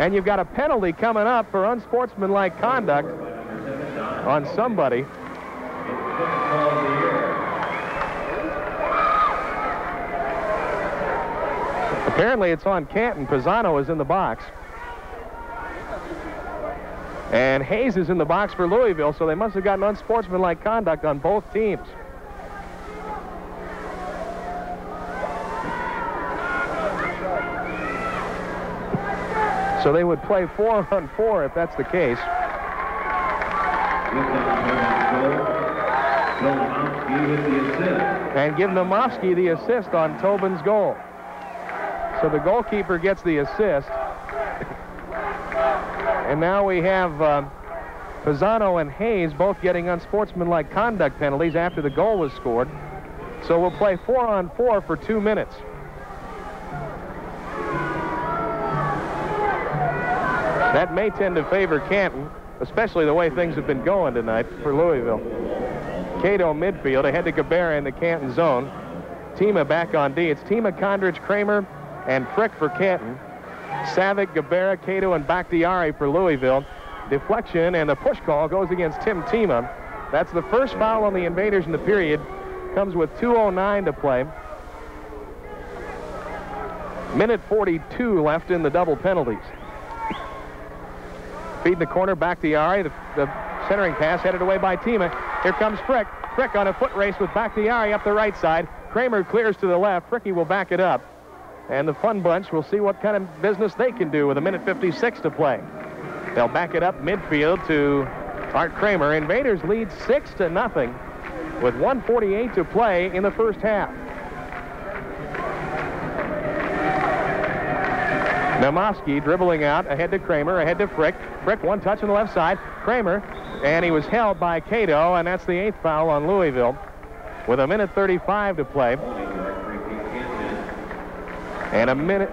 [SPEAKER 1] And you've got a penalty coming up for unsportsmanlike conduct on somebody. Apparently it's on Canton. Pisano is in the box. And Hayes is in the box for Louisville, so they must have gotten unsportsmanlike conduct on both teams. So they would play four on four if that's the case. And give Nomofsky the assist on Tobin's goal. So the goalkeeper gets the assist. And now we have uh, Pisano and Hayes both getting unsportsmanlike conduct penalties after the goal was scored. So we'll play four on four for two minutes. That may tend to favor Canton, especially the way things have been going tonight for Louisville. Cato midfield ahead to Gabarra in the Canton zone. Tima back on D. It's Tima, Kondrich, Kramer, and Frick for Canton. Savic, Gabarra, Cato, and Bakhtiari for Louisville. Deflection and the push call goes against Tim Tima. That's the first foul on the Invaders in the period. Comes with 2.09 to play. Minute 42 left in the double penalties. Feed the corner, back The, Ari, the centering pass headed away by Tima. Here comes Frick. Frick on a foot race with Bakhtiari up the right side. Kramer clears to the left. Fricky will back it up. And the fun bunch will see what kind of business they can do with a minute 56 to play. They'll back it up midfield to Art Kramer. Invaders lead 6 to nothing with 148 to play in the first half. Namoski dribbling out ahead to Kramer, ahead to Frick. Frick, one touch on the left side. Kramer, and he was held by Cato, and that's the eighth foul on Louisville with a minute 35 to play. And a minute,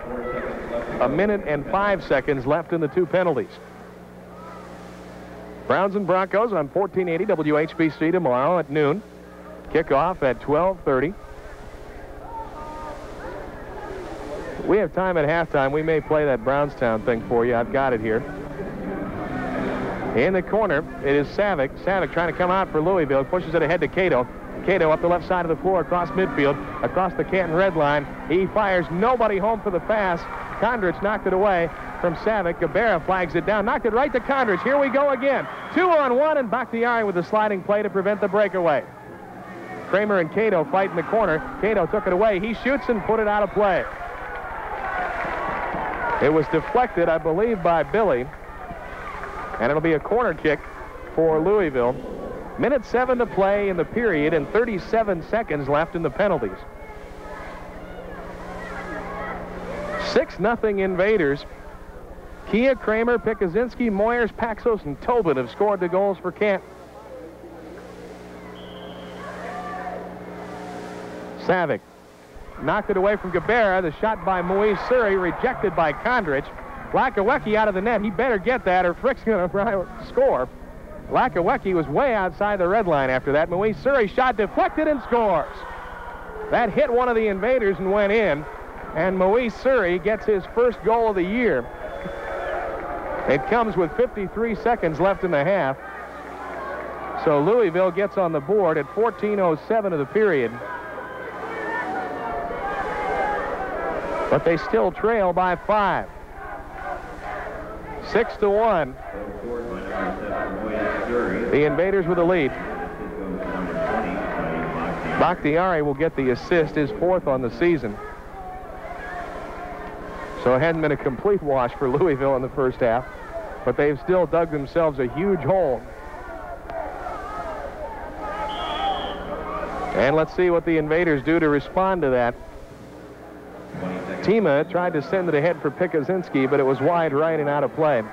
[SPEAKER 1] a minute and five seconds left in the two penalties. Browns and Broncos on 1480 WHBC tomorrow at noon. Kickoff at 1230. We have time at halftime. We may play that Brownstown thing for you. I've got it here. In the corner, it is Savic. Savic trying to come out for Louisville. Pushes it ahead to Cato. Cato up the left side of the floor across midfield, across the Canton red line. He fires nobody home for the pass. Kondrich knocked it away from Savic. Gabarra flags it down, knocked it right to Kondrich. Here we go again. Two on one, and Bakhtiari with the sliding play to prevent the breakaway. Kramer and Cato fight in the corner. Cato took it away. He shoots and put it out of play. It was deflected, I believe, by Billy. And it'll be a corner kick for Louisville. Minute seven to play in the period and 37 seconds left in the penalties. 6 nothing Invaders. Kia, Kramer, Pikuzinski, Moyers, Paxos, and Tobin have scored the goals for Kent. Savic knocked it away from Gabarra. The shot by Moise Surrey rejected by Kondrich. Lachowecki out of the net. He better get that or Frick's going to score. Lachowecki was way outside the red line after that. Moise Surrey shot deflected and scores. That hit one of the invaders and went in. And Moise Surrey gets his first goal of the year. It comes with 53 seconds left in the half. So Louisville gets on the board at 14.07 of the period. But they still trail by five. Six to one. The Invaders with the lead.
[SPEAKER 3] Assist goes to number 20, Tony Bakhtiari.
[SPEAKER 1] Will get the assist, his fourth on the season. So it hasn't been a complete wash for Louisville in the first half, but they've still dug themselves a huge hole. And let's see what the Invaders do to respond to that.
[SPEAKER 3] 20.
[SPEAKER 1] Tima tried to send it ahead for Pikuzinski, but it was wide right and out of play.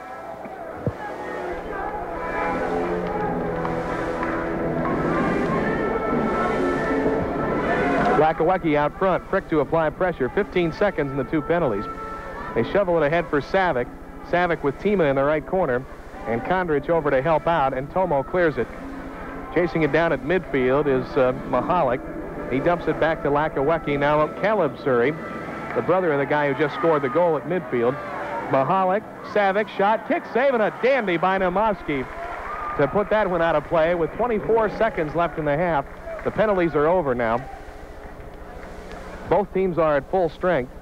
[SPEAKER 1] Lachowecki out front. Frick to apply pressure. 15 seconds in the two penalties. They shovel it ahead for Savic. Savic with Tima in the right corner. And Kondrich over to help out, and Tomo clears it. Chasing it down at midfield is uh, Mahalik. He dumps it back to Lachowecki. Now Caleb Surrey, the brother of the guy who just scored the goal at midfield. Mahalik, Savic, shot, kick, save, and a dandy by Namovsky to put that one out of play with 24 seconds left in the half. The penalties are over now. Both teams are at full strength.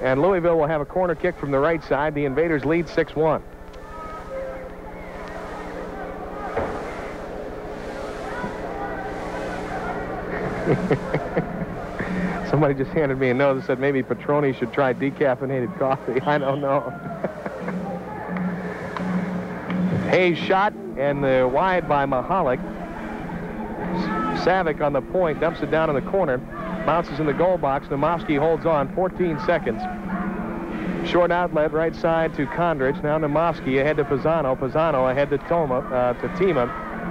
[SPEAKER 1] And Louisville will have a corner kick from the right side. The Invaders lead 6-1. Somebody just handed me a note that said maybe Petroni should try decaffeinated coffee. I don't know. Hayes shot and the wide by Mahalik. Savic on the point, dumps it down in the corner, bounces in the goal box. Namovsky holds on 14 seconds. Short outlet right side to Kondrich. Now Namovsky ahead to Pisano. Pisano ahead to Toma, uh, to Tima.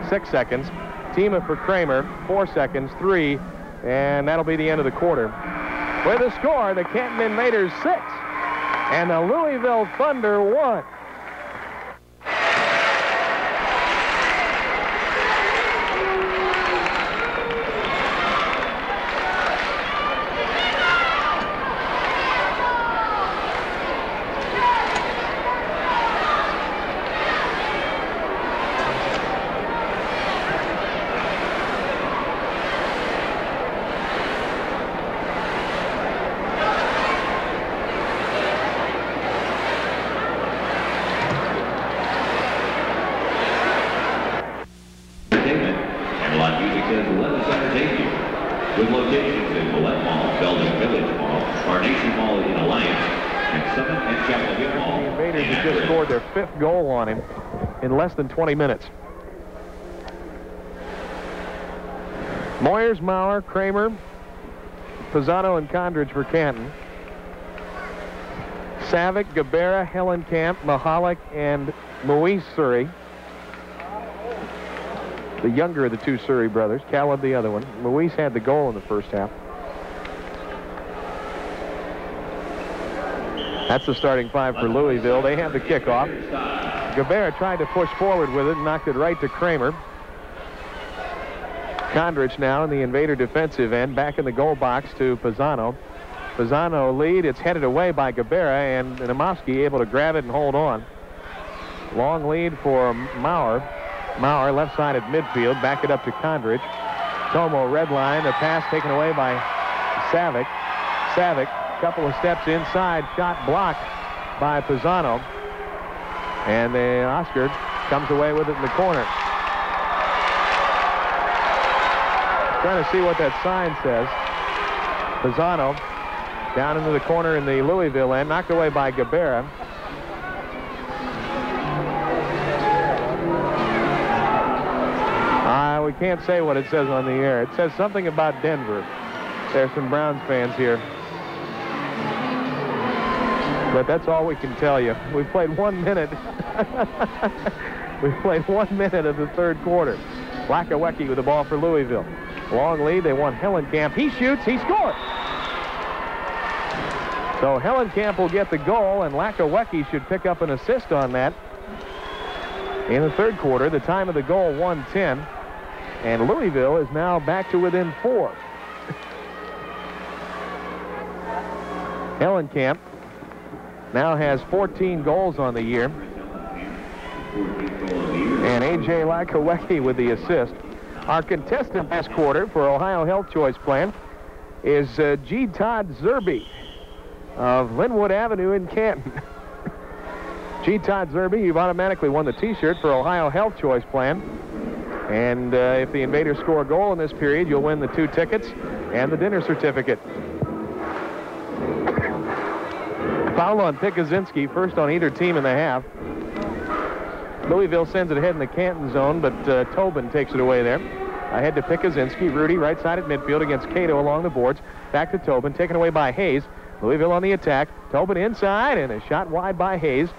[SPEAKER 1] Six seconds. Tima for Kramer. Four seconds. Three. And that'll be the end of the quarter. With the score, the Canton Invaders six and the Louisville Thunder one.
[SPEAKER 4] Entertainment and La Music says let us entertain you. With locations in Mellett Mall, Belden Village Mall, Carnation Mall in Alliance, and Summit and Chapel Hill Mall.
[SPEAKER 1] The Invaders
[SPEAKER 4] in
[SPEAKER 1] have just
[SPEAKER 4] Akron.
[SPEAKER 1] scored their fifth goal on him in less than 20 minutes. Moyers, Maurer, Kramer, Pisano, and Kondrich for Canton. Savic, Gabarra, Hellenkamp, Mahalik, and Moise Surrey. The younger of the two Surrey brothers. Caleb, the other one. Moise had the goal in the first half. That's the starting five for Louisville. They have the kickoff. Gabarra tried to push forward with it and knocked it right to Kramer. Kondrich now in the invader defensive end, back in the goal box to Pisano. Pisano lead, it's headed away by Gabarra, and Namovsky able to grab it and hold on. Long lead for Maurer. Maurer left side at midfield, back it up to Kondrich. Tomo red line, the pass taken away by Savic. Savic, couple of steps inside, shot blocked by Pisano. And then Oscar comes away with it in the corner. Trying to see what that sign says. Pisano down into the corner in the Louisville end, knocked away by Gabarra. Uh, we can't say what it says on the air. It says something about Denver. There's some Browns fans here. But that's all we can tell you. We played one minute. we played one minute of the third quarter. Lachowecki with the ball for Louisville. Long lead. They won Hellenkamp. He shoots. He scores. So Hellenkamp will get the goal, and Lachowecki should pick up an assist on that. In the third quarter, the time of the goal, 110. And Louisville is now back to within four. Hellenkamp now has 14 goals on the year.
[SPEAKER 3] 14th goal of the year.
[SPEAKER 1] And A.J. Lachowecki with the assist. Our contestant this quarter for Ohio Health Choice Plan is uh, G. Todd Zerby. of Linwood Avenue in Canton. G. Todd Zerby, you've automatically won the T-shirt for Ohio Health Choice Plan. And uh, if the Invaders score a goal in this period, you'll win the two tickets and the dinner certificate. Foul on Pikuzinski, first on either team in the half. Louisville sends it ahead in the Canton zone, but uh, Tobin takes it away there. Ahead to Pikuzinski. Rudy right side at midfield against Cato along the boards. Back to Tobin, taken away by Hayes. Louisville on the attack. Tobin inside, and a shot wide by Hayes.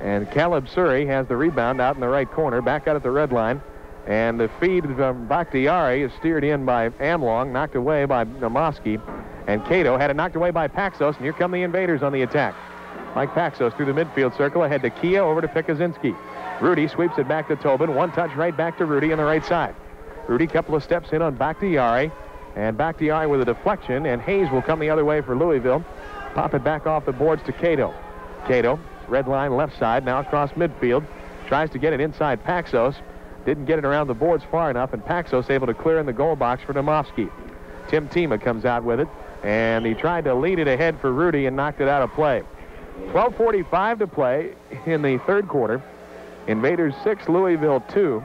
[SPEAKER 1] And Caleb Surrey has the rebound out in the right corner, back out at the red line. And the feed from Bakhtiari is steered in by Amlong, knocked away by Namoski. And Cato had it knocked away by Paxos, and here come the invaders on the attack. Mike Paxos through the midfield circle, ahead to Kia, over to Pikuzinski. Rudy sweeps it back to Tobin, one touch right back to Rudy on the right side. Rudy a couple of steps in on Bakhtiari, and Bakhtiari with a deflection, and Hayes will come the other way for Louisville. Pop it back off the boards to Cato. Cato Red line left side, now across midfield. Tries to get it inside Paxos. Didn't get it around the boards far enough, and Paxos able to clear in the goal box for Demovsky. Tim Tima comes out with it, and he tried to lead it ahead for Rudy and knocked it out of play. 12.45 to play in the third quarter. Invaders 6, Louisville 2.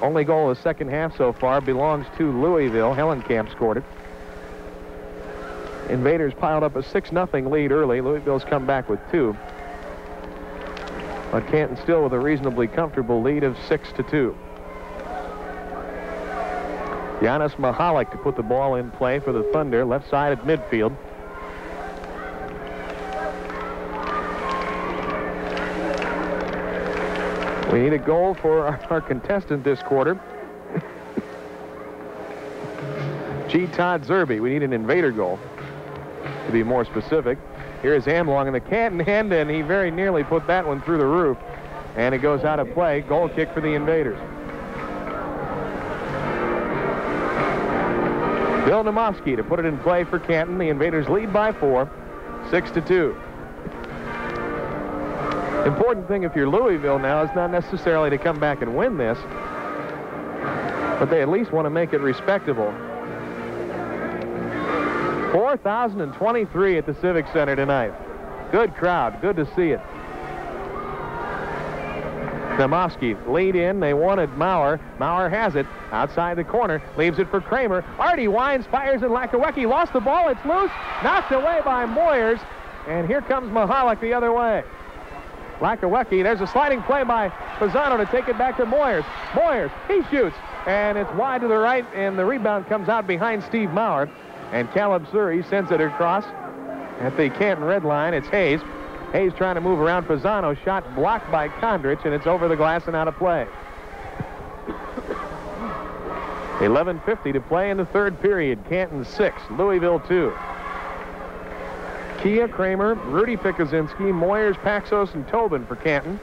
[SPEAKER 1] Only goal of the second half so far belongs to Louisville. Hellenkamp scored it. Invaders piled up a 6-0 lead early. Louisville's come back with two. But Canton still with a reasonably comfortable lead of 6 to 2. Janusz Mahalik to put the ball in play for the Thunder, left side at midfield. We need a goal for our contestant this quarter. G. Todd Zerby. We need an invader goal to be more specific. Here's Amlong in the Canton end, and he very nearly put that one through the roof. And it goes out of play. Goal kick for the Invaders. Bill Namovsky to put it in play for Canton. The Invaders lead by four, six to two. Important thing if you're Louisville now is not necessarily to come back and win this, but they at least want to make it respectable. 4,023 at the Civic Center tonight. Good crowd. Good to see it. Namovsky lead in. They wanted Maurer. Maurer has it outside the corner. Leaves it for Kramer. Artie Wines fires and Lachowecki lost the ball. It's loose. Knocked away by Moyers. And here comes Mahalik the other way. Lachowecki. There's a sliding play by Pisano to take it back to Moyers. Moyers. He shoots. And it's wide to the right. And the rebound comes out behind Steve Maurer. And Caleb Surrey sends it across at the Canton red line. It's Hayes. Hayes trying to move around Pisano. Shot blocked by Kondrich, and it's over the glass and out of play. 11.50 to play in the third period. Canton 6, Louisville 2. Kia Kramer, Rudy Pikuzinski, Moyers, Paxos, and Tobin for Canton.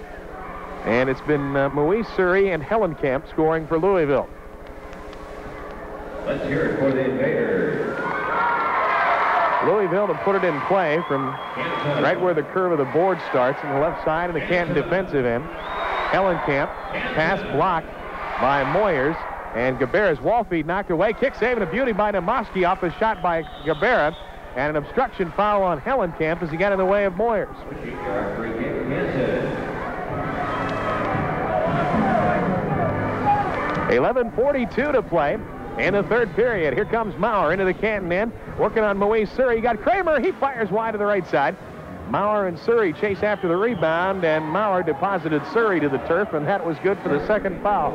[SPEAKER 1] And it's been uh, Moise Surrey and Hellenkamp scoring for Louisville.
[SPEAKER 3] Let's hear it for the Invaders.
[SPEAKER 1] Louisville to put it in play from right where the curve of the board starts on the left side of the Canton defensive end. Hellenkamp, pass blocked by Moyers, and Gabarra's wall feed knocked away. Kick saving a beauty by Namoski off a shot by Gabarra, and an obstruction foul on Hellenkamp as he got in the way of Moyers. 11:42 to play in the third period. Here comes Maurer into the Canton end, working on Moise Surrey. You got Kramer. He fires wide to the right side. Maurer and Surrey chase after the rebound, and Maurer deposited Surrey to the turf, and that was good for the second foul.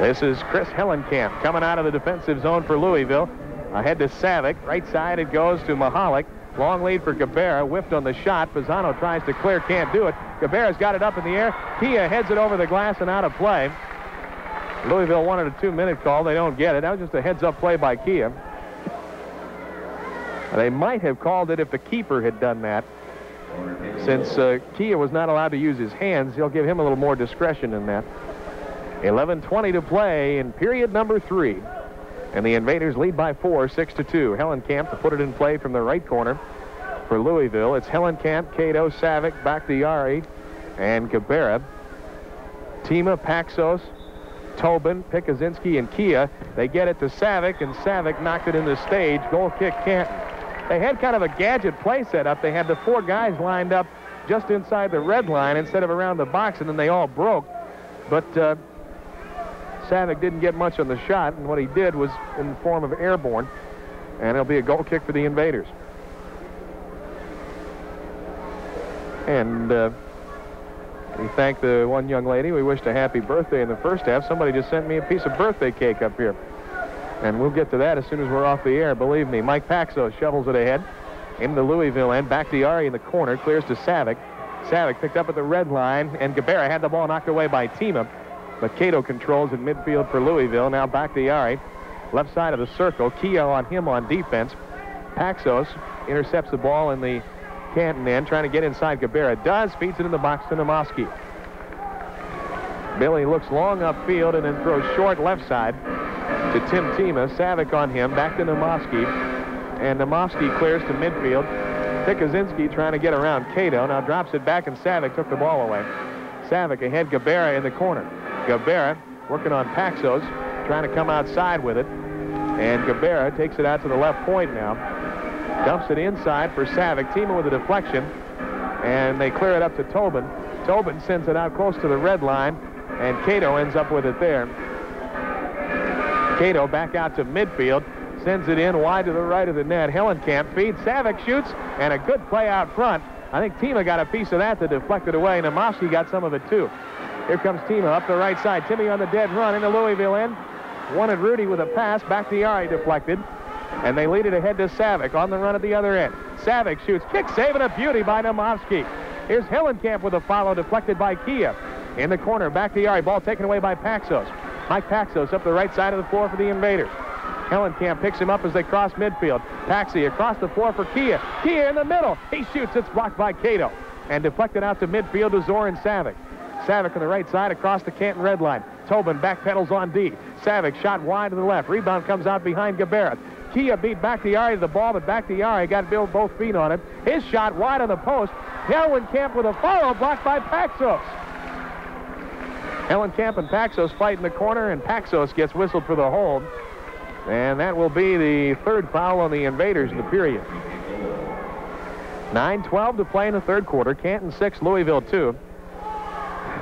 [SPEAKER 1] This is Chris Hellenkamp coming out of the defensive zone for Louisville. Ahead to Savic. Right side it goes to Mahalik. Long lead for Gabarra. Whiffed on the shot. Pisano tries to clear. Can't do it. Gabera's got it up in the air. Kia heads it over the glass and out of play. Louisville wanted a two-minute call. They don't get it. That was just a heads-up play by Kia. They might have called it if the keeper had done that. Since uh, Kia was not allowed to use his hands, he'll give him a little more discretion in that. 11.20 to play in period number three. And the Invaders lead by four, six to two. Hellenkamp to put it in play from the right corner for Louisville. It's Hellenkamp, Cato, Savic, Bakhtiari, and Gabarra. Tima, Paxos, Tobin, Pikuzinski, and Kia. They get it to Savic, and Savic knocked it in the stage. Goal kick Canton. They had kind of a gadget play set up. They had the four guys lined up just inside the red line instead of around the box, and then they all broke. But uh, Savic didn't get much on the shot, and what he did was in the form of airborne, and it'll be a goal kick for the Invaders. And uh, we thank the one young lady. We wished a happy birthday in the first half. Somebody just sent me a piece of birthday cake up here. And we'll get to that as soon as we're off the air, believe me. Mike Paxos shovels it ahead into the Louisville end. Back to Yari in the corner. Clears to Savic. Savic picked up at the red line, and Gabarra had the ball knocked away by Tima. But Cato controls in midfield for Louisville. Now back to Yari. Left side of the circle. Keogh on him on defense. Paxos intercepts the ball in the Canton end, trying to get inside Gabarra. Does, feeds it in the box to Namoski. Billy looks long upfield and then throws short left side to Tim Tima. Savic on him, back to Namoski. And Namoski clears to midfield. Pikuzinski trying to get around Cato. Now drops it back and Savic took the ball away. Savic ahead Gabarra in the corner. Gabarra working on Paxos, trying to come outside with it. And Gabarra takes it out to the left point now. Dumps it inside for Savic. Tima with a deflection. And they clear it up to Tobin. Tobin sends it out close to the red line. And Cato ends up with it there. Cato back out to midfield. Sends it in wide to the right of the net. Hellenkamp feeds. Savic shoots. And a good play out front. I think Tima got a piece of that to deflect it away. and Namoski got some of it too. Here comes Tima up the right side. Timmy on the dead run into Louisville end. Wanted Rudy with a pass. Back to Yari deflected. And they lead it ahead to Savic on the run at the other end. Savic shoots. Kick saving a beauty by Namovsky. Here's Hellenkamp with a follow deflected by Kia. In the corner, back to Yari. Ball taken away by Paxos. Mike Paxos up the right side of the floor for the Invaders. Hellenkamp picks him up as they cross midfield. Paxi across the floor for Kia. Kia in the middle. He shoots. It's blocked by Cato. And deflected out to midfield to Zoran Savic. Savic on the right side across the Canton red line. Tobin backpedals on D. Savic shot wide to the left. Rebound comes out behind Gabarra. Kia beat back the Yari to the ball, but back to Yari. Got Bill both feet on it. His shot wide on the post. Hellenkamp with a follow blocked by Paxos. Hellenkamp and Paxos fight in the corner, and Paxos gets whistled for the hold. And that will be the third foul on the Invaders in the period. 9-12 to play in the third quarter. Canton 6, Louisville 2.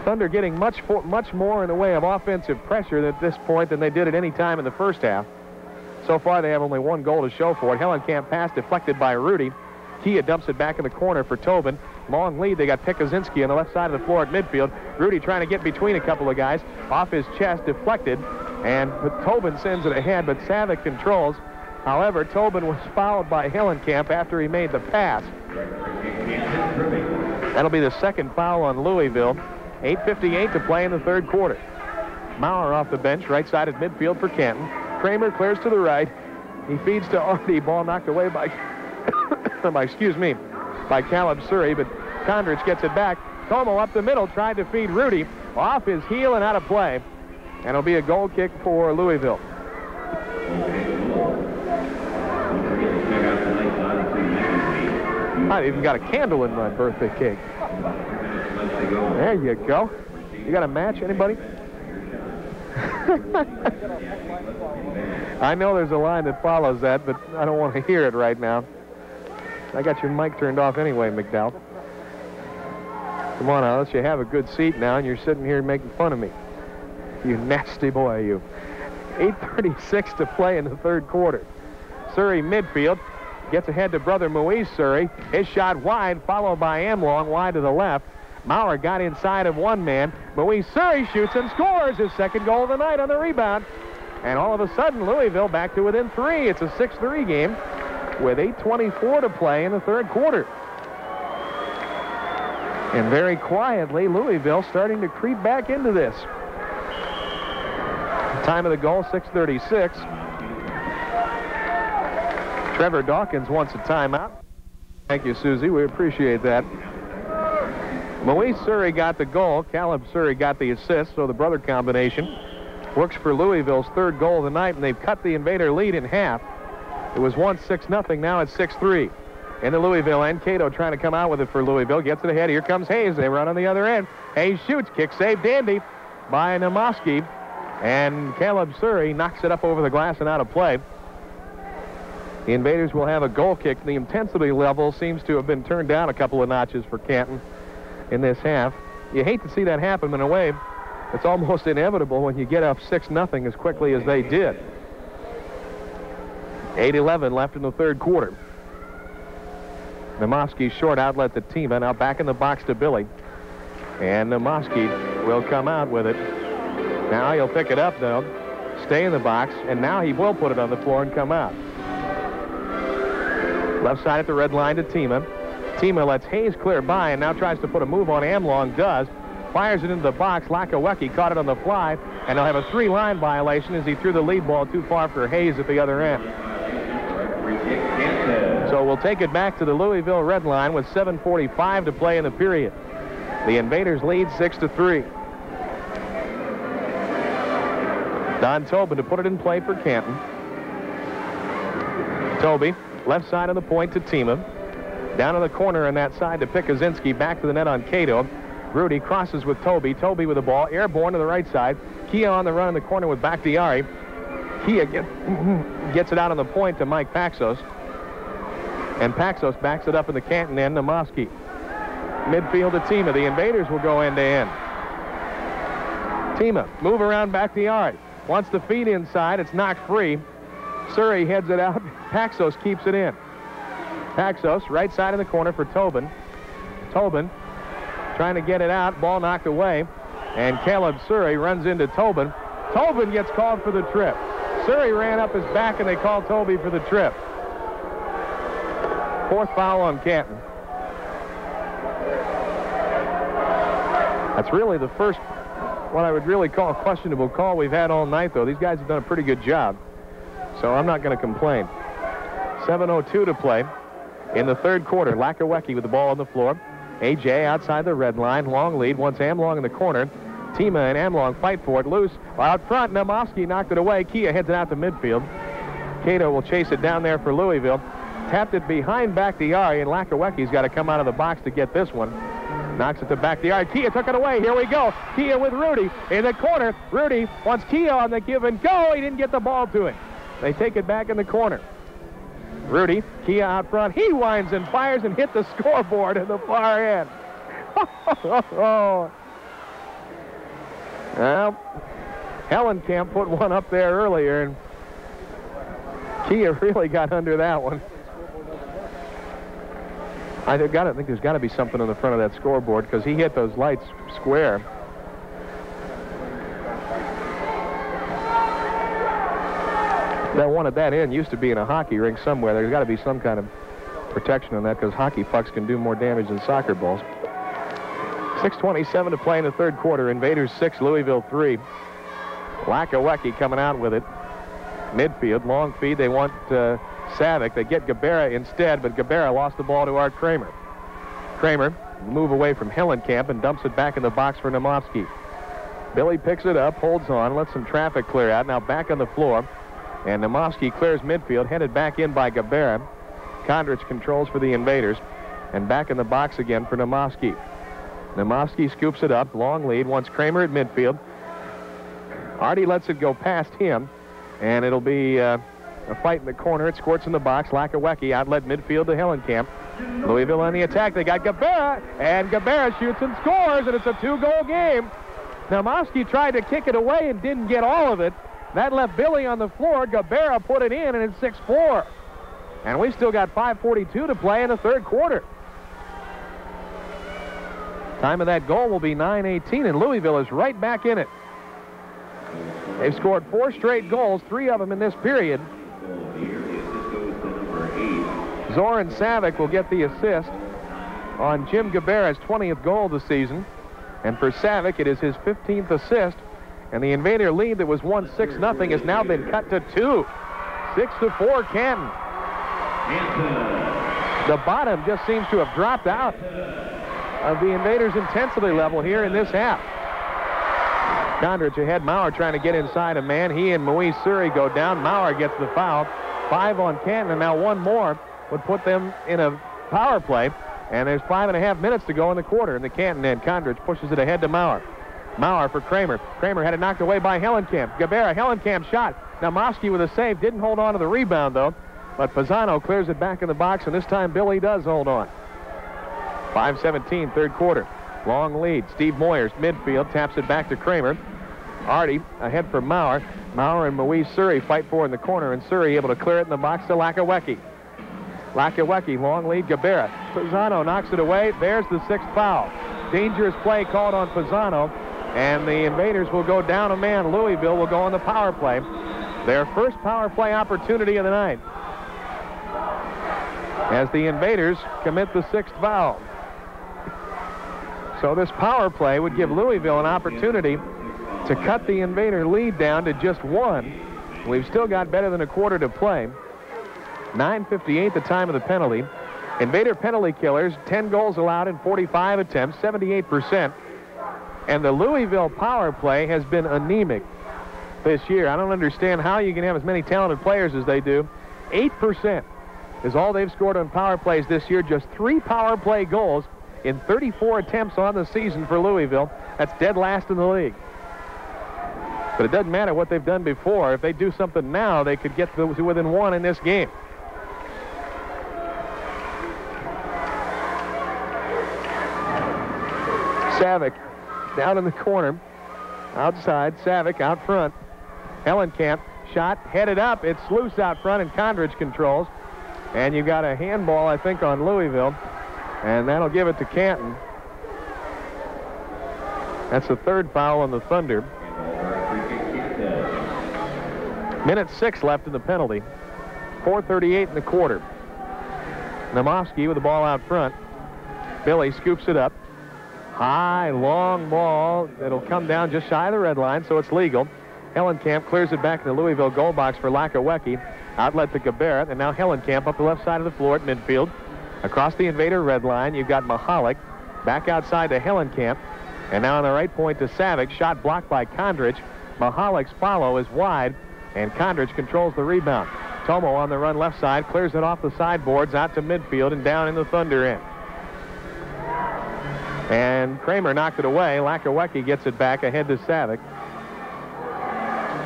[SPEAKER 1] Thunder getting much, much more in the way of offensive pressure at this point than they did at any time in the first half. So far, they have only one goal to show for it. Hellenkamp pass deflected by Rudy. Kia dumps it back in the corner for Tobin. Long lead. They got Pikuzinski on the left side of the floor at midfield. Rudy trying to get between a couple of guys. Off his chest, deflected. And Tobin sends it ahead, but Savic controls. However, Tobin was fouled by Hellenkamp after he made the pass. That'll be the second foul on Louisville. 8.58 to play in the third quarter. Maurer off the bench, right side at midfield for Canton. Kramer clears to the right. He feeds to Artie. Ball knocked away by, by excuse me, by Caleb Surrey, but Kondrich gets it back. Como up the middle, tried to feed Rudy. Off his heel and out of play. And it'll be a goal kick for Louisville. I even got a candle in my birthday cake. There you go. You got a match, anybody? I know there's a line that follows that, but I don't want to hear it right now. I got your mic turned off anyway, McDowell. Come on, Alice. You have a good seat now, and you're sitting here making fun of me. You nasty boy, you. 8.36 to play in the third quarter. Surrey midfield. Gets ahead to brother Moise Surrey. His shot wide, followed by Amlong wide to the left. Maurer got inside of one man. Moise Surrey shoots and scores his second goal of the night on the rebound. And all of a sudden, Louisville back to within three. It's a 6-3 game with 8.24 to play in the third quarter. And very quietly, Louisville starting to creep back into this. Time of the goal, 6.36. Trevor Dawkins wants a timeout. Thank you, Susie. We appreciate that. Moise Surrey got the goal. Caleb Surrey got the assist, so the brother combination works for Louisville's third goal of the night, and they've cut the Invader lead in half. It was once 6 nothing. now it's 6-3. In the Louisville end, Cato trying to come out with it for Louisville. Gets it ahead. Here comes Hayes. They run on the other end. Hayes shoots. Kick save dandy by Namoski. And Caleb Surrey knocks it up over the glass and out of play. The Invaders will have a goal kick. The intensity level seems to have been turned down a couple of notches for Canton in this half. You hate to see that happen in a way. It's almost inevitable when you get up 6 nothing as quickly as they did. 8-11 left in the third quarter. Namoski short outlet to Tima. Now back in the box to Billy. And Namoski will come out with it. Now he'll pick it up, though. Stay in the box. And now he will put it on the floor and come out. Left side at the red line to Tima. Tima lets Hayes clear by and now tries to put a move on Amlong. Does. Fires it into the box. Lachowecki caught it on the fly. And they'll have a three-line violation as he threw the lead ball too far for Hayes at the other end. So we'll take it back to the Louisville red line with 7.45 to play in the period. The Invaders lead 6 to 3. Don Tobin to put it in play for Canton. Toby Left side of the point to Tima. Down in the corner on that side to Pikuzinski. Back to the net on Cato. Rudy crosses with Toby. Toby with the ball. Airborne to the right side. Kia on the run in the corner with Bakhtiari. Kia get, gets it out on the point to Mike Paxos. And Paxos backs it up in the Canton end to Mosky. Midfield to Tima. The Invaders will go end to end. Tima, move around Bakhtiari. Wants to feed inside. It's knocked free. Surrey heads it out. Paxos keeps it in. Paxos, right side in the corner for Tobin. Tobin trying to get it out. Ball knocked away. And Caleb Surrey runs into Tobin. Tobin gets called for the trip. Surrey ran up his back and they called Toby for the trip. Fourth foul on Canton. That's really the first, what I would really call a questionable call we've had all night, though. These guys have done a pretty good job. So I'm not going to complain. 7.02 to play in the third quarter. Lachowecki with the ball on the floor. AJ outside the red line. Long lead. Once Amlong in the corner. Tima and Amlong fight for it. Loose. Out front, Namoski knocked it away. Kia heads it out to midfield. Cato will chase it down there for Louisville. Tapped it behind back the Bakhtiari, and Lachowecki's got to come out of the box to get this one. Knocks it to Bakhtiari. Kia took it away. Here we go. Kia with Rudy in the corner. Rudy wants Kia on the give and go. He didn't get the ball to him. They take it back in the corner. Rudy, Kia out front. He winds and fires and hit the scoreboard in the far end. well, Hellenkamp put one up there earlier, and Kia really got under that one. I got to think there's got to be something on the front of that scoreboard because he hit those lights square. That one at that end used to be in a hockey rink somewhere. There's got to be some kind of protection on that because hockey pucks can do more damage than soccer balls. 6.27 to play in the third quarter. Invaders 6, Louisville 3. Lachowecki coming out with it. Midfield, long feed. They want uh, Savic. They get Gabarra instead, but Gabarra lost the ball to Art Kramer. Kramer move away from Hellenkamp and dumps it back in the box for Namovsky. Billy picks it up, holds on, lets some traffic clear out. Now back on the floor. And Namoski clears midfield, headed back in by Gabarra. Kondrich controls for the Invaders. And back in the box again for Namoski. Namoski scoops it up, long lead, wants Kramer at midfield. Artie lets it go past him, and it'll be uh, a fight in the corner. It squirts in the box. Lachowecki outlet midfield to Hellenkamp. Louisville on the attack. They got Gabarra, and Gabarra shoots and scores, and it's a two-goal game. Namoski tried to kick it away and didn't get all of it. That left Billy on the floor. Gabarra put it in, and it's 6-4. And we still got 5.42 to play in the third quarter. Time of that goal will be 9.18, and Louisville is right back in it. They've scored four straight goals, three of them in this period. Zoran Savic will get the assist on Jim Gabarra's 20th goal of the season. And for Savic, it is his 15th assist. And the Invader lead that was 1-6 nothing has now been cut to 2. 6 to 4 Canton. The bottom just seems to have dropped out of the Invaders' intensity level here in this half. Kondrich ahead. Maurer trying to get inside a man. He and Moise Surrey go down. Maurer gets the foul. Five on Canton, and now one more would put them in a power play. And there's five and a half minutes to go in the quarter in the Canton end. Kondrich pushes it ahead to Maurer. Maurer for Kramer. Kramer had it knocked away by Hellenkamp. Gabarra, Hellenkamp shot. Now Mosky with a save. Didn't hold on to the rebound, though. But Pisano clears it back in the box, and this time Billy does hold on. 5-17, third quarter. Long lead. Steve Moyers, midfield, taps it back to Kramer. Artie ahead for Maurer. Maurer and Moise Suri fight for in the corner, and Suri able to clear it in the box to Lachowecki. Lachowecki, long lead, Gabarra. Pisano knocks it away. There's the sixth foul. Dangerous play called on Pisano, and the Invaders will go down a man. Louisville will go on the power play. Their first power play opportunity of the night. As the Invaders commit the sixth foul. So this power play would give Louisville an opportunity to cut the Invader lead down to just one. We've still got better than a quarter to play. 9.58 the time of the penalty. Invader penalty killers, 10 goals allowed in 45 attempts, 78%. And the Louisville power play has been anemic this year. I don't understand how you can have as many talented players as they do. 8% is all they've scored on power plays this year. Just three power play goals in 34 attempts on the season for Louisville. That's dead last in the league. But it doesn't matter what they've done before. If they do something now, they could get to within one in this game. Savic down in the corner. Outside, Savic out front. Hellenkamp shot headed up. It's loose out front, and Kondrich controls. And you got a handball, I think, on Louisville. And that'll give it to Canton. That's the third foul on the Thunder. Minute six left in the penalty. 4.38 in the quarter. Namovsky with the ball out front. Billy scoops it up. High, long ball. It'll come down just shy of the red line, so it's legal. Hellenkamp clears it back in the Louisville goal box for Lachowecki. Outlet to Gabarra, and now Hellenkamp up the left side of the floor at midfield. Across the invader red line, you've got Mahalik back outside to Hellenkamp. And now on the right point to Savic. Shot blocked by Kondrich. Mahalik's follow is wide, and Kondrich controls the rebound. Tomo on the run left side, clears it off the sideboards out to midfield and down in the Thunder end. And Kramer knocked it away. Lachowecki gets it back ahead to Savic.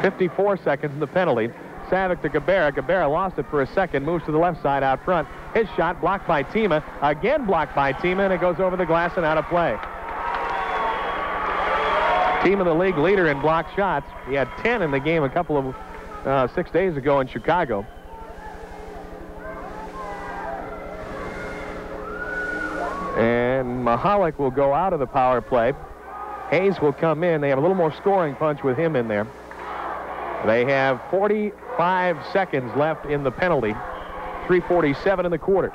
[SPEAKER 1] 54 seconds in the penalty. Savic to Gabarra. Gabarra lost it for a second, moves to the left side out front. His shot blocked by Tima. Again blocked by Tima, and it goes over the glass and out of play. Team of the league leader in block shots. He had 10 in the game a couple of uh, six days ago in Chicago. And Mahalik will go out of the power play. Hayes will come in. They have a little more scoring punch with him in there. They have 45 seconds left in the penalty. 347 in the quarter.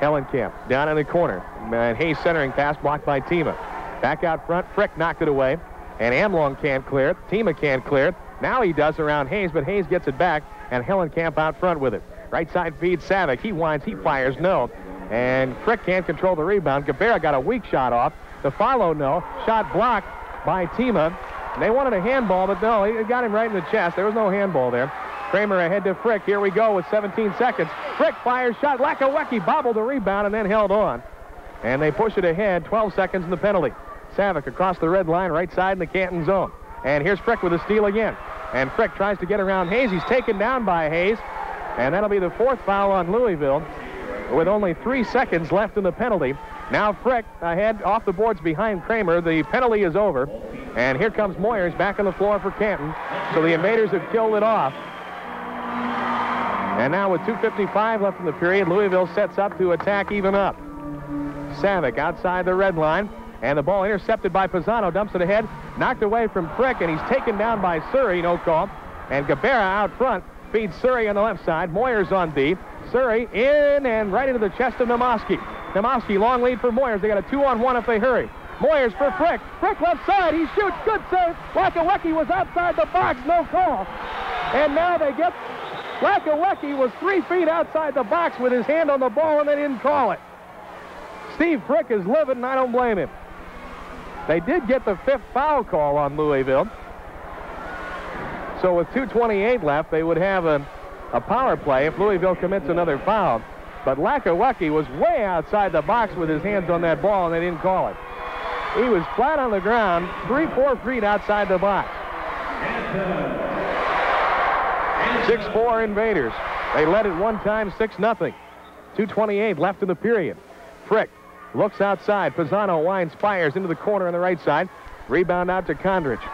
[SPEAKER 1] Hellenkamp down in the corner. And Hayes centering pass blocked by Tima. Back out front, Frick knocked it away. And Amlong can't clear it. Tima can't clear it. Now he does around Hayes, but Hayes gets it back, and Hellenkamp out front with it. Right side feed Savic. He winds, he fires, no. And Frick can't control the rebound. Gabarra got a weak shot off. The follow, no. Shot blocked by Tima. They wanted a handball, but no, he got him right in the chest. There was no handball there. Kramer ahead to Frick. Here we go with 17 seconds. Frick fires shot. Lachowecki bobbled the rebound and then held on. And they push it ahead. 12 seconds in the penalty. Savic across the red line, right side in the Canton zone. And here's Frick with a steal again. And Frick tries to get around Hayes. He's taken down by Hayes. And that'll be the fourth foul on Louisville with only three seconds left in the penalty. Now Frick ahead off the boards behind Kramer. The penalty is over. And here comes Moyers back on the floor for Canton. So the Invaders have killed it off. And now with 2.55 left in the period, Louisville sets up to attack even up. Savic outside the red line. And the ball intercepted by Pisano. Dumps it ahead. Knocked away from Frick. And he's taken down by Surrey. No call. And Gabarra out front. Feeds Surrey on the left side. Moyers on D. Surrey in and right into the chest of Namoski. Namoski, long lead for Moyers. They got a two-on-one if they hurry. Moyers for Frick. Frick left side. He shoots. Good save. Lachowecki was outside the box. No call. And now they get... Lachowecki was three feet outside the box with his hand on the ball, and they didn't call it. Steve Frick is livid, and I don't blame him. They did get the fifth foul call on Louisville. So with 2.28 left, they would have a, a power play if Louisville commits another foul. But Lachowecki was way outside the box with his hands on that ball, and they didn't call it. He was flat on the ground, three, four feet outside the box. 6-4 Invaders. They led at one time 6 nothing. 2.28 left in the period. Frick looks outside. Pisano winds, fires into the corner on the right side. Rebound out to Kondrich.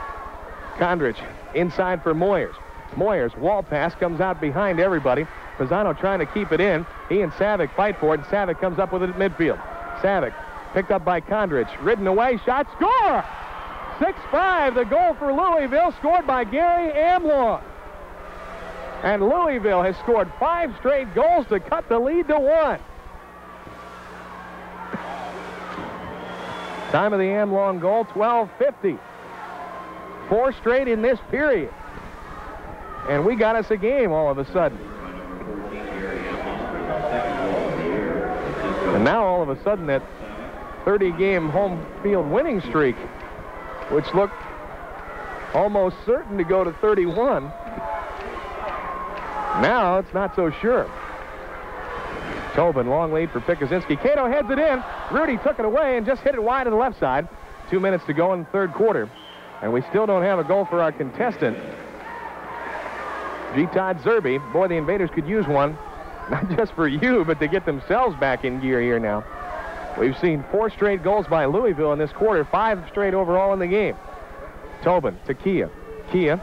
[SPEAKER 1] Kondrich inside for Moyers. Moyers, wall pass, comes out behind everybody. Pisano trying to keep it in. He and Savic fight for it, and Savic comes up with it at midfield. Savic picked up by Kondrich. Ridden away, shot, score! 6-5, the goal for Louisville, scored by Gary Amlong. And Louisville has scored five straight goals to cut the lead to one. Time of the Amlong goal, 12.50. Four straight in this period. And we got us a game all of a sudden. And now all of a sudden that 30-game home field winning streak, which looked almost certain to go to 31, now it's not so sure. Tobin, long lead for Pikuzinski. Cato heads it in. Rudy took it away and just hit it wide to the left side. Two minutes to go in the third quarter. And we still don't have a goal for our contestant. G. Todd Zerby. Boy, the Invaders could use one. Not just for you, but to get themselves back in gear here now. We've seen four straight goals by Louisville in this quarter, five straight overall in the game. Tobin to Kia. Kia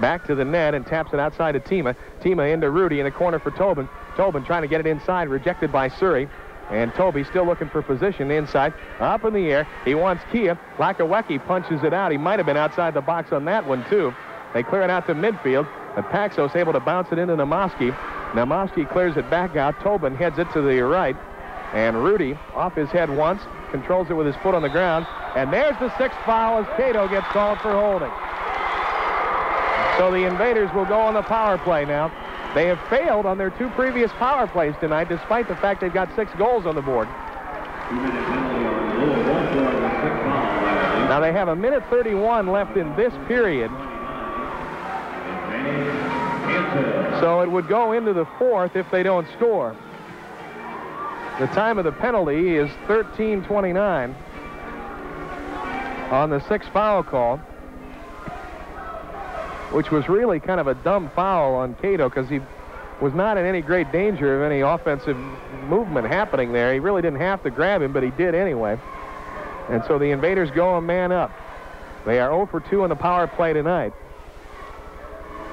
[SPEAKER 1] back to the net and taps it outside to Tima. Tima into Rudy in the corner for Tobin. Tobin trying to get it inside, rejected by Surrey. And Toby still looking for position inside. Up in the air. He wants Kia. Lachowecki punches it out. He might have been outside the box on that one, too. They clear it out to midfield. And Paxos able to bounce it into Namoski. Namoski clears it back out. Tobin heads it to the right. And Rudy off his head once. Controls it with his foot on the ground. And there's the sixth foul as Cato gets called for holding. So the Invaders will go on the power play now. They have failed on their two previous power plays tonight, despite the fact they've got six goals on the board. Now they have a minute 31 left in this period. So it would go into the fourth if they don't score. The time of the penalty is 13.29 on the sixth foul call which was really kind of a dumb foul on Cato because he was not in any great danger of any offensive movement happening there. He really didn't have to grab him, but he did anyway. And so the Invaders go a man up. They are 0 for 2 on the power play tonight.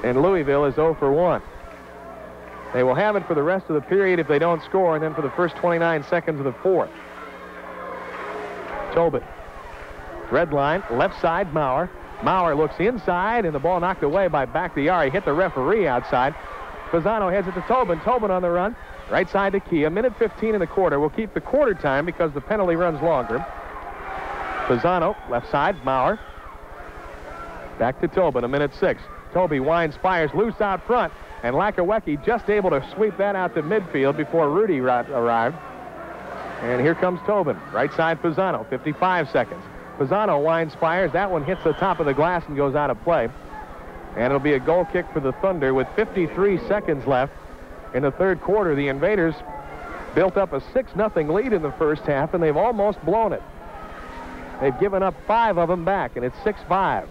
[SPEAKER 1] And Louisville is 0 for 1. They will have it for the rest of the period if they don't score, and then for the first 29 seconds of the fourth. Tobin. Red line, left side, Maurer. Maurer looks inside, and the ball knocked away by Bakhtiari. Hit the referee outside. Pisano heads it to Tobin. Tobin on the run. Right side to Key. A minute 15 in the quarter. We'll keep the quarter time because the penalty runs longer. Pisano, left side. Maurer. Back to Tobin, a minute six. Toby winds, fires loose out front, and Lachowecki just able to sweep that out to midfield before Rudy arrived. And here comes Tobin. Right side Pisano, 55 seconds. Pisano winds, fires. That one hits the top of the glass and goes out of play. And it'll be a goal kick for the Thunder with 53 seconds left in the third quarter. The Invaders built up a 6-0 lead in the first half, and they've almost blown it. They've given up five of them back, and it's 6-5.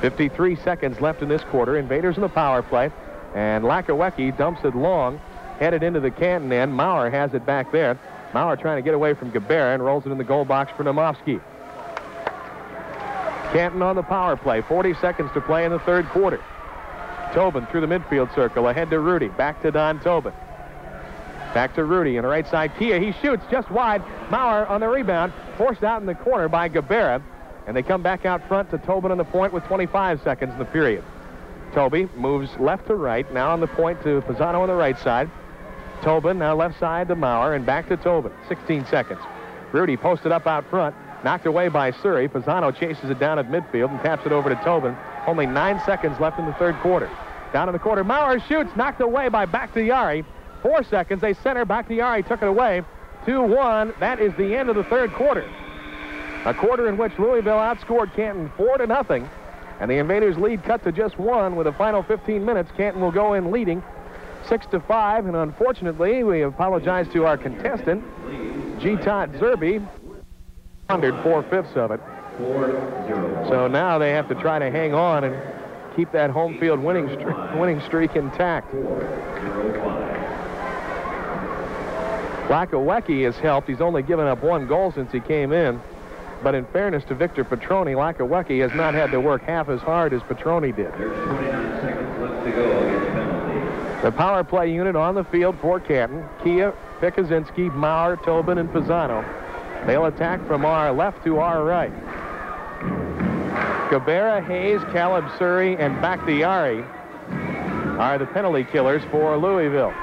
[SPEAKER 1] 53 seconds left in this quarter. Invaders in the power play. And Lachowecki dumps it long, headed into the Canton end. Maurer has it back there. Maurer trying to get away from Gabarra and rolls it in the goal box for Namovsky. Canton on the power play. 40 seconds to play in the third quarter. Tobin through the midfield circle. Ahead to Rudy. Back to Don Tobin. Back to Rudy on the right side. Kia, he shoots just wide. Maurer on the rebound. Forced out in the corner by Gabarra. And they come back out front to Tobin on the point with 25 seconds in the period. Toby moves left to right. Now on the point to Pisano on the right side. Tobin now left side to Maurer and back to Tobin. 16 seconds. Rudy posted up out front. Knocked away by Surrey. Pisano chases it down at midfield and taps it over to Tobin. Only nine seconds left in the third quarter. Down in the quarter, Maurer shoots. Knocked away by Bakhtiari. Four seconds. They center. Bakhtiari took it away. 2-1. That is the end of the third quarter. A quarter in which Louisville outscored Canton 4 to nothing. And the Invaders lead cut to just one with the final 15 minutes. Canton will go in leading six to five. And unfortunately, we apologize to our contestant, G. Todd Zerby pondered four-fifths of it. So now they have to try to hang on and keep that home field winning, streak, winning streak intact. Lachowecki has helped. He's only given up one goal since he came in. But in fairness to Victor Petroni, Lachowecki has not had to work half as hard as Petroni did.
[SPEAKER 3] There's 29 seconds left to go against penalty.
[SPEAKER 1] The power play unit on the field for Canton. Kia, Pikuzinski, Maurer, Tobin, and Pisano. They'll attack from our left to our right. Gabarra, Hayes, Caleb Surrey, and Bakhtiari are the penalty killers for Louisville.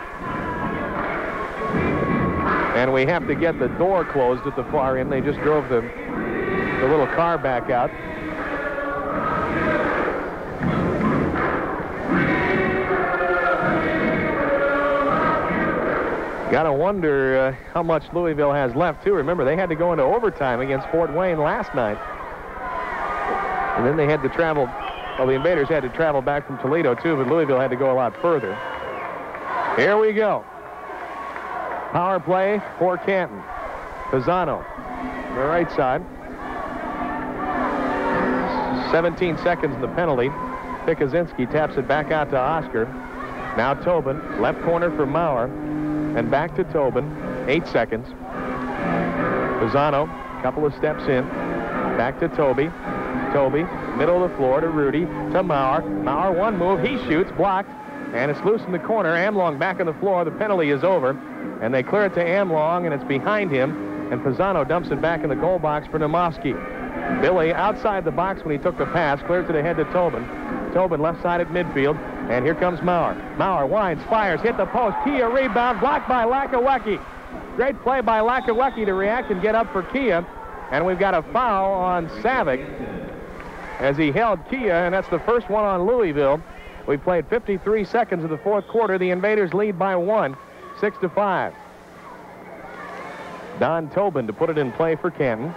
[SPEAKER 1] And we have to get the door closed at the far end. They just drove the, the little car back out. Got to wonder uh, how much Louisville has left, too. Remember, they had to go into overtime against Fort Wayne last night. And then they had to travel, well, the Invaders had to travel back from Toledo, too, but Louisville had to go a lot further. Here we go. Power play for Canton. Pisano, the right side. 17 seconds in the penalty. Pikuzinski taps it back out to Oscar. Now Tobin, left corner for Maurer. And back to Tobin, eight seconds. Pisano, couple of steps in. Back to Toby. Toby, middle of the floor to Rudy, to Maurer. Maurer, one move, he shoots, blocked, and it's loose in the corner. Amlong back on the floor, the penalty is over. And they clear it to Amlong, and it's behind him. And Pisano dumps it back in the goal box for Nomovsky. Billy outside the box when he took the pass, clears it ahead to Tobin. Tobin left side at midfield, and here comes Maurer. Maurer winds, fires, hit the post. Kia rebound, blocked by Lachowecki. Great play by Lachowecki to react and get up for Kia. And we've got a foul on Savic as he held Kia, and that's the first one on Louisville. We played 53 seconds of the fourth quarter. The Invaders lead by one, six to five. Don Tobin to put it in play for Canton.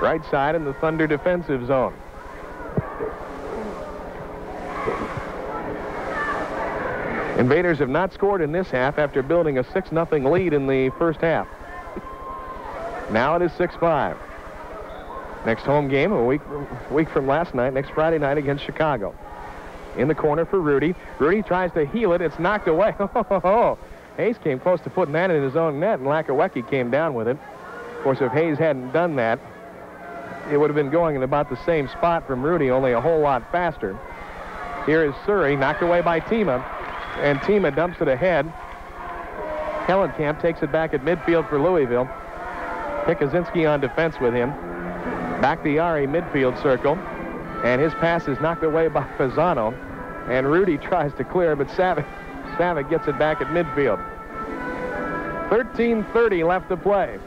[SPEAKER 1] Right side in the Thunder defensive zone. Invaders have not scored in this half after building a 6-0 lead in the first half. Now it is 6-5. Next home game a week, week from last night, next Friday night against Chicago. In the corner for Rudy. Rudy tries to heel it. It's knocked away. Hayes came close to putting that in his own net, and Lachowecki came down with it. Of course, if Hayes hadn't done that, it would have been going in about the same spot from Rudy, only a whole lot faster. Here is Surrey, knocked away by Tima, and Tima dumps it ahead. Hellenkamp takes it back at midfield for Louisville. Pikuzinski on defense with him. Back the Ari midfield circle, and his pass is knocked away by Pisano, and Rudy tries to clear, but Savic, Savic gets it back at midfield. 13.30 left to play.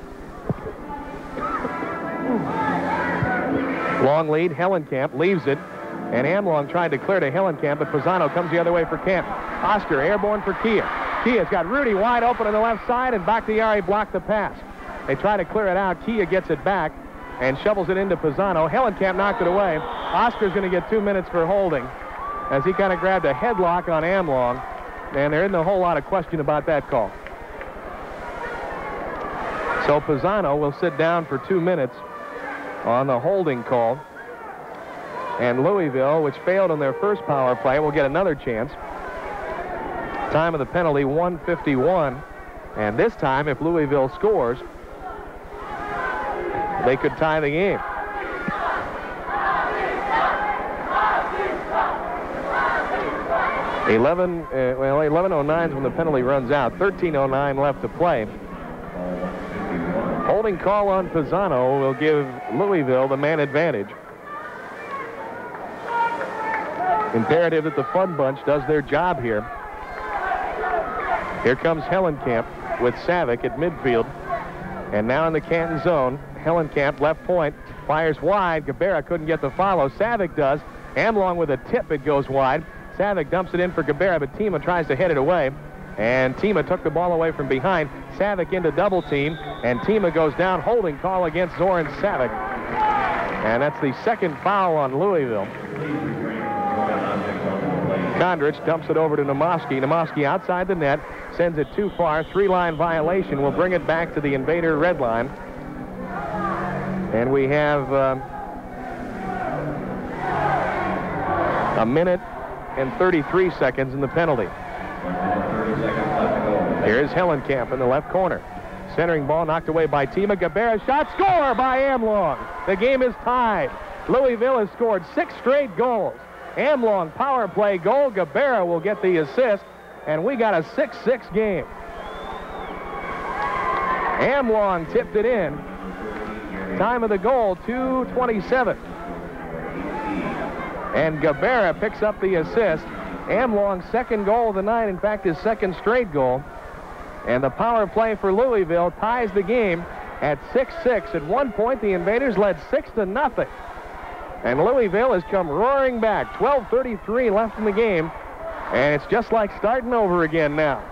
[SPEAKER 1] Long lead, Hellenkamp leaves it, and Amlong tried to clear to Hellenkamp, but Pisano comes the other way for Camp. Oscar airborne for Kia. Kia's got Rudy wide open on the left side, and Bakhtiari blocked the pass. They try to clear it out. Kia gets it back and shovels it into Pisano. Hellenkamp knocked it away. Oscar's going to get two minutes for holding as he kind of grabbed a headlock on Amlong, and there isn't a whole lot of question about that call. So Pisano will sit down for two minutes on the holding call. And Louisville, which failed on their first power play, will get another chance. Time of the penalty, 151. And this time, if Louisville scores, they could tie the game. Eleven, uh, well, 11:09 is when the penalty runs out. 13:09 left to play. Holding call on Pisano will give Louisville the man advantage. Imperative that the Fun Bunch does their job here. Here comes Hellenkamp with Savic at midfield. And now in the Canton zone, Hellenkamp left point, fires wide. Gabarra couldn't get the follow. Savic does. Amlong with a tip, it goes wide. Savic dumps it in for Gabarra, but Tima tries to head it away. And Tima took the ball away from behind. Savic into double team, and Tima goes down. Holding call against Zoran Savic. And that's the second foul on Louisville. Kondrich dumps it over to Namoski. Namoski outside the net, sends it too far. Three-line violation will bring it back to the invader red line. And we have uh, a minute and 33 seconds in the penalty. Here's Hellenkamp in the left corner. Centering ball knocked away by Tima. Gabarra shot score by Amlong. The game is tied. Louisville has scored six straight goals. Amlong power play goal. Gabarra will get the assist, and we got a 6-6 game. Amlong tipped it in. Time of the goal, 227. And Gabarra picks up the assist. Amlong's second goal of the night, in fact, his second straight goal. And the power play for Louisville ties the game at 6-6. At one point, the Invaders led 6 to nothing. And Louisville has come roaring back. 12.33 left in the game. And it's just like starting over again now.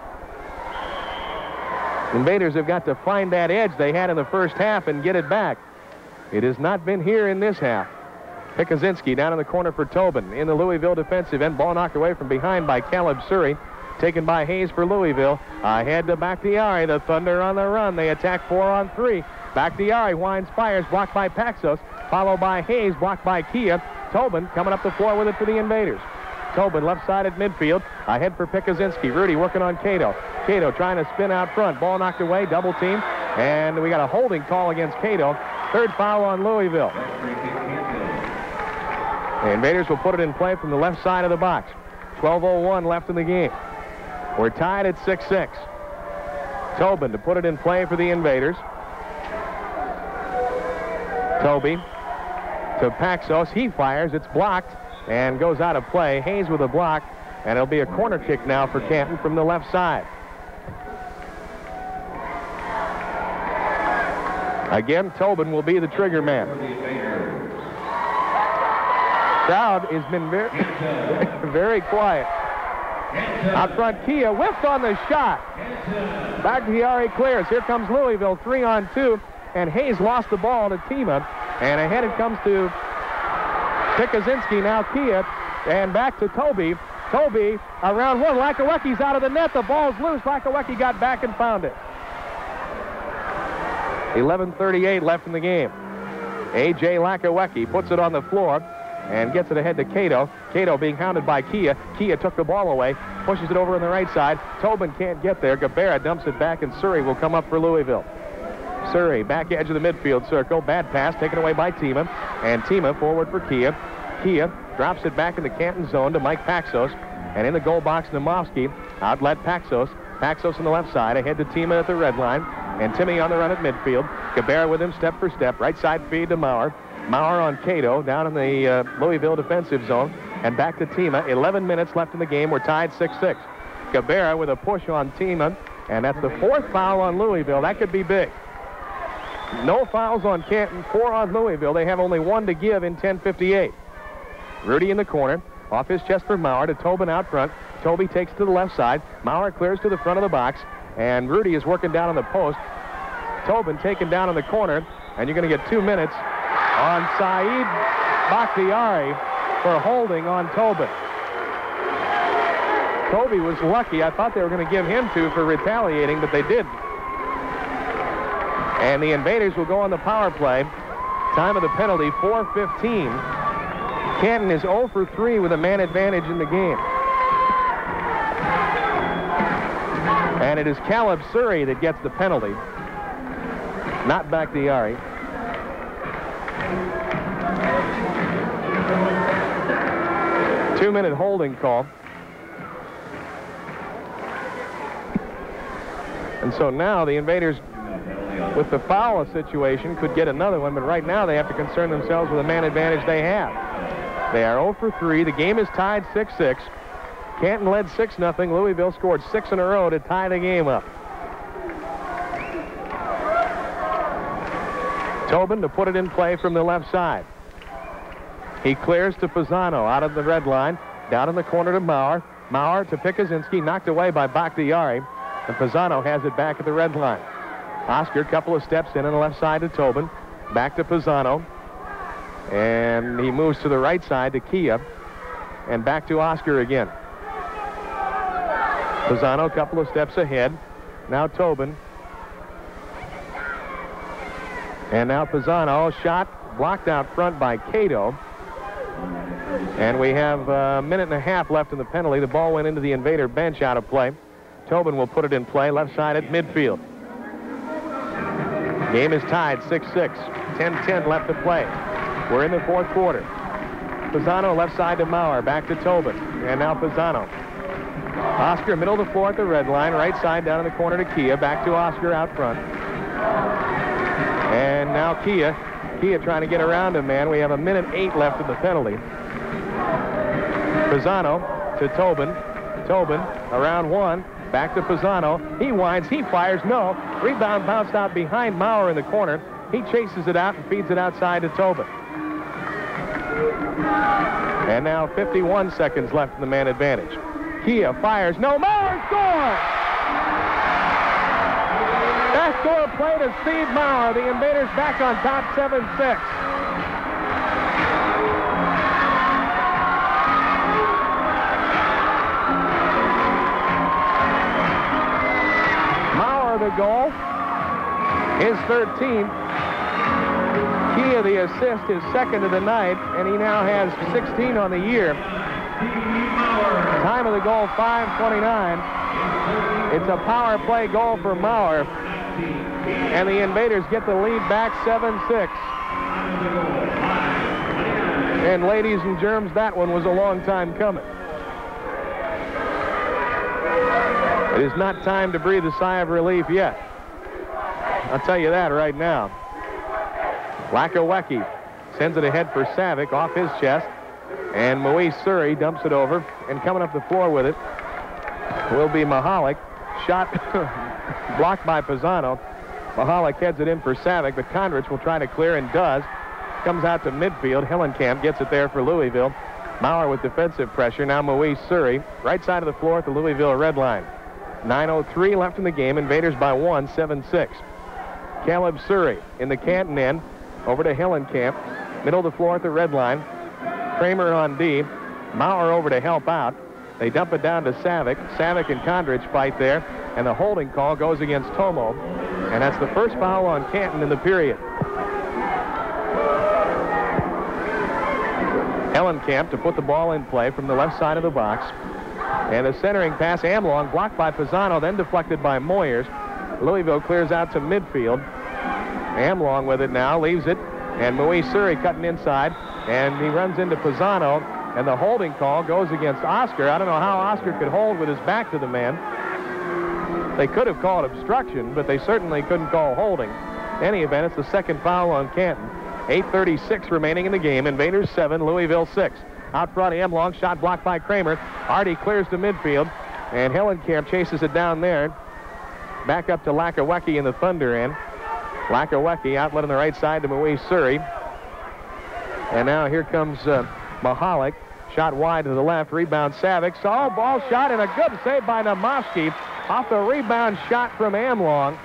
[SPEAKER 1] Invaders have got to find that edge they had in the first half and get it back. It has not been here in this half. Pikuzinski down in the corner for Tobin. In the Louisville defensive end, ball knocked away from behind by Caleb Surrey. Taken by Hayes for Louisville. Ahead to Bakhtiari. The Thunder on the run. They attack four on three. Bakhtiari winds, fires, blocked by Paxos. Followed by Hayes, blocked by Kia. Tobin coming up the floor with it for the Invaders. Tobin left side at midfield. Ahead for Pikuzinski. Rudy working on Cato. Cato trying to spin out front. Ball knocked away. Double team. And we got a holding call against Cato. Third foul on Louisville. The Invaders will put it in play from the left side of the box. 12.01 left in the game. We're tied at 6-6. Tobin to put it in play for the Invaders. Toby to Paxos. He fires. It's blocked and goes out of play. Hayes with a block, and it'll be a corner kick now for Canton from the left side. Again, Tobin will be the trigger man. Crowd has been very, very quiet. Out front, Kia whiffed on the shot. Bakhtiari clears. Here comes Louisville, three on two, and Hayes lost the ball to Tima, and ahead it comes to Pikuzinski, now Kia, and back to Toby. Toby around one. Lachowecki's out of the net. The ball's loose. Lachowecki got back and found it. 11.38 left in the game. A.J. Lachowecki puts it on the floor and gets it ahead to Cato. Cato being hounded by Kia. Kia took the ball away, pushes it over on the right side. Tobin can't get there. Gabarra dumps it back, and Surrey will come up for Louisville. Surrey, back edge of the midfield circle. Bad pass taken away by Tima. And Tima forward for Kia. Kia drops it back in the Canton zone to Mike Paxos. And in the goal box, Namovsky. Outlet Paxos. Paxos on the left side. Ahead to Tima at the red line. And Timmy on the run at midfield. Gabarra with him step for step. Right side feed to Maurer. Maurer on Cato down in the uh, Louisville defensive zone. And back to Tima. 11 minutes left in the game. We're tied 6-6. Gabarra with a push on Tima. And that's the fourth foul on Louisville. That could be big. No fouls on Canton, four on Louisville. They have only one to give in 10.58. Rudy in the corner. Off his chest for Maurer to Tobin out front. Toby takes to the left side. Maurer clears to the front of the box. And Rudy is working down on the post. Tobin taken down in the corner. And you're going to get two minutes on Saeed Bakhtiari for holding on Tobin. Toby was lucky. I thought they were going to give him two for retaliating, but they didn't. And the Invaders will go on the power play. Time of the penalty, 4.15. Canton is 0 for 3 with a man advantage in the game. And it is Caleb Surrey that gets the penalty, not Bakhtiari. Two-minute holding call. And so now the Invaders, with the foul situation, could get another one, but right now they have to concern themselves with the man advantage they have. They are 0 for 3. The game is tied 6-6. Canton led 6-0. Louisville scored six in a row to tie the game up. Tobin to put it in play from the left side. He clears to Pisano out of the red line. Down in the corner to Maurer. Maurer to Pikuzinski, knocked away by Bakhtiari. And Pisano has it back at the red line. Oscar, a couple of steps in on the left side to Tobin. Back to Pisano. And he moves to the right side to Kia. And back to Oscar again. Pisano a couple of steps ahead. Now Tobin. And now Pisano shot blocked out front by Cato. And we have a minute and a half left in the penalty. The ball went into the invader bench out of play. Tobin will put it in play left side at midfield. Game is tied 6-6. 10-10 left to play. We're in the fourth quarter. Pisano left side to Maurer. Back to Tobin. And now Pisano. Oscar middle of the floor at the red line. Right side down in the corner to Kia. Back to Oscar out front. And now Kia. Kia trying to get around him, man. We have a minute eight left of the penalty. Pisano to Tobin. Tobin around one. Back to Pisano. He winds. He fires. No. Rebound bounced out behind Maurer in the corner. He chases it out and feeds it outside to Tobin. And now 51 seconds left in the man advantage. Kia fires. No, Maurer scores! Backdoor play to Steve Maurer. The Invaders back on top 7-6. Goal. His 13th. Kia the assist, his second of the night, and he now has 16 on the year. Time of the goal, 5.29. It's a power play goal for Maurer. And the Invaders get the lead back 7-6. And ladies and germs, that one was a long time coming. It is not time to breathe a sigh of relief yet. I'll tell you that right now. Lachowecki sends it ahead for Savic off his chest. And Moise Suri dumps it over. And coming up the floor with it will be Mahalik. Shot blocked by Pisano. Mahalik heads it in for Savic, but Kondrich will try to clear and does. Comes out to midfield. Hillenkamp gets it there for Louisville. Maurer with defensive pressure. Now Moise Suri. Right side of the floor at the Louisville red line. 9.03 left in the game. Invaders by one, 7-6. Caleb Suri in the Canton end. Over to Hillenkamp. Middle of the floor at the red line. Kramer on D. Maurer over to help out. They dump it down to Savic. Savic and Kondrich fight there. And the holding call goes against Tomo. And that's the first foul on Canton in the period. Hillenkamp to put the ball in play from the left side of the box. And a centering pass, Amlong, blocked by Pisano, then deflected by Moyers. Louisville clears out to midfield. Amlong with it now, leaves it. And Moise Suri cutting inside. And he runs into Pisano. And the holding call goes against Oscar. I don't know how Oscar could hold with his back to the man. They could have called obstruction, but they certainly couldn't call holding. In any event, it's the second foul on Canton. 8.36 remaining in the game. Invaders 7, Louisville 6. Out front, Amlong, shot blocked by Kramer. Hardy clears to midfield, and Hillenkamp chases it down there. Back up to Lachowecki in the Thunder end. Lachowecki outlet on the right side to Moise Suri. And now here comes uh, Mahalik. Shot wide to the left. Rebound Savic. Oh, ball shot and a good save by Namovsky off the rebound shot from Amlong.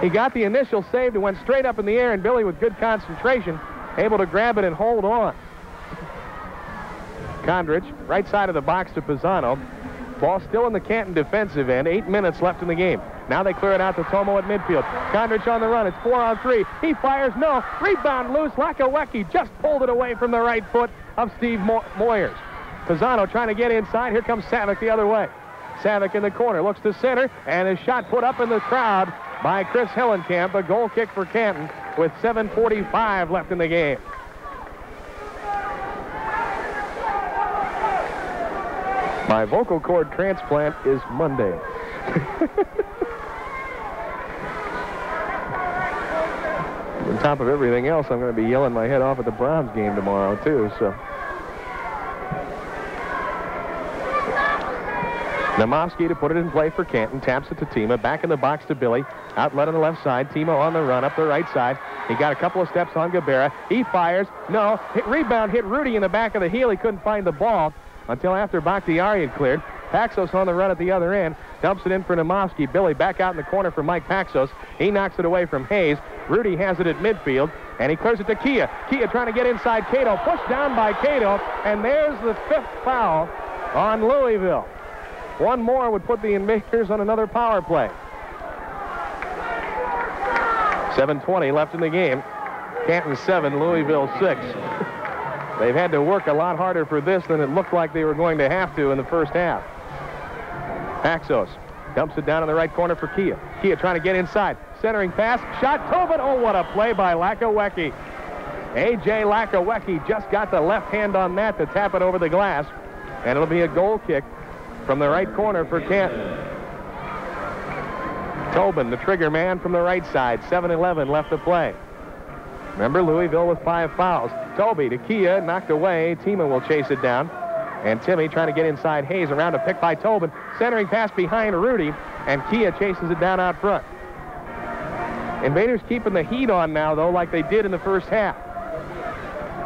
[SPEAKER 1] He got the initial save and went straight up in the air, and Billy, with good concentration, able to grab it and hold on. Kondrich, right side of the box to Pisano. Ball still in the Canton defensive end. Eight minutes left in the game. Now they clear it out to Tomo at midfield. Kondrich on the run. It's four on three. He fires. No. Rebound loose. Lachowecki just pulled it away from the right foot of Steve Mo Moyers. Pisano trying to get inside. Here comes Savic the other way. Savic in the corner. Looks to center. And his shot put up in the crowd by Chris Hillenkamp. A goal kick for Canton with 7.45 left in the game. My vocal cord transplant is Monday. On top of everything else, I'm going to be yelling my head off at the Browns game tomorrow, too, so. Namovsky to put it in play for Canton. Taps it to Tima. Back in the box to Billy. Outlet on the left side. Tima on the run up the right side. He got a couple of steps on Gabarra. He fires. No. Hit, rebound hit Rudy in the back of the heel. He couldn't find the ball until after Bakhtiari had cleared. Paxos on the run at the other end. Dumps it in for Namovsky. Billy back out in the corner for Mike Paxos. He knocks it away from Hayes. Rudy has it at midfield, and he clears it to Kia. Kia trying to get inside Cato. Pushed down by Cato, and there's the fifth foul on Louisville. One more would put the Invaders on another power play. 7.20 left in the game. Canton 7, Louisville 6. They've had to work a lot harder for this than it looked like they were going to have to in the first half. Paxos dumps it down in the right corner for Kia. Kia trying to get inside. Centering pass. Shot Tobin. Oh, what a play by Lachowecki. A.J. Lachowecki just got the left hand on that to tap it over the glass. And it'll be a goal kick from the right corner for Canton. Tobin, the trigger man from the right side. 7-11 left to play. Remember, Louisville with five fouls. Toby to Kia, knocked away. Tima will chase it down. And Timmy trying to get inside Hayes around a pick by Tobin. Centering pass behind Rudy, and Kia chases it down out front. Invaders keeping the heat on now, though, like they did in the first half.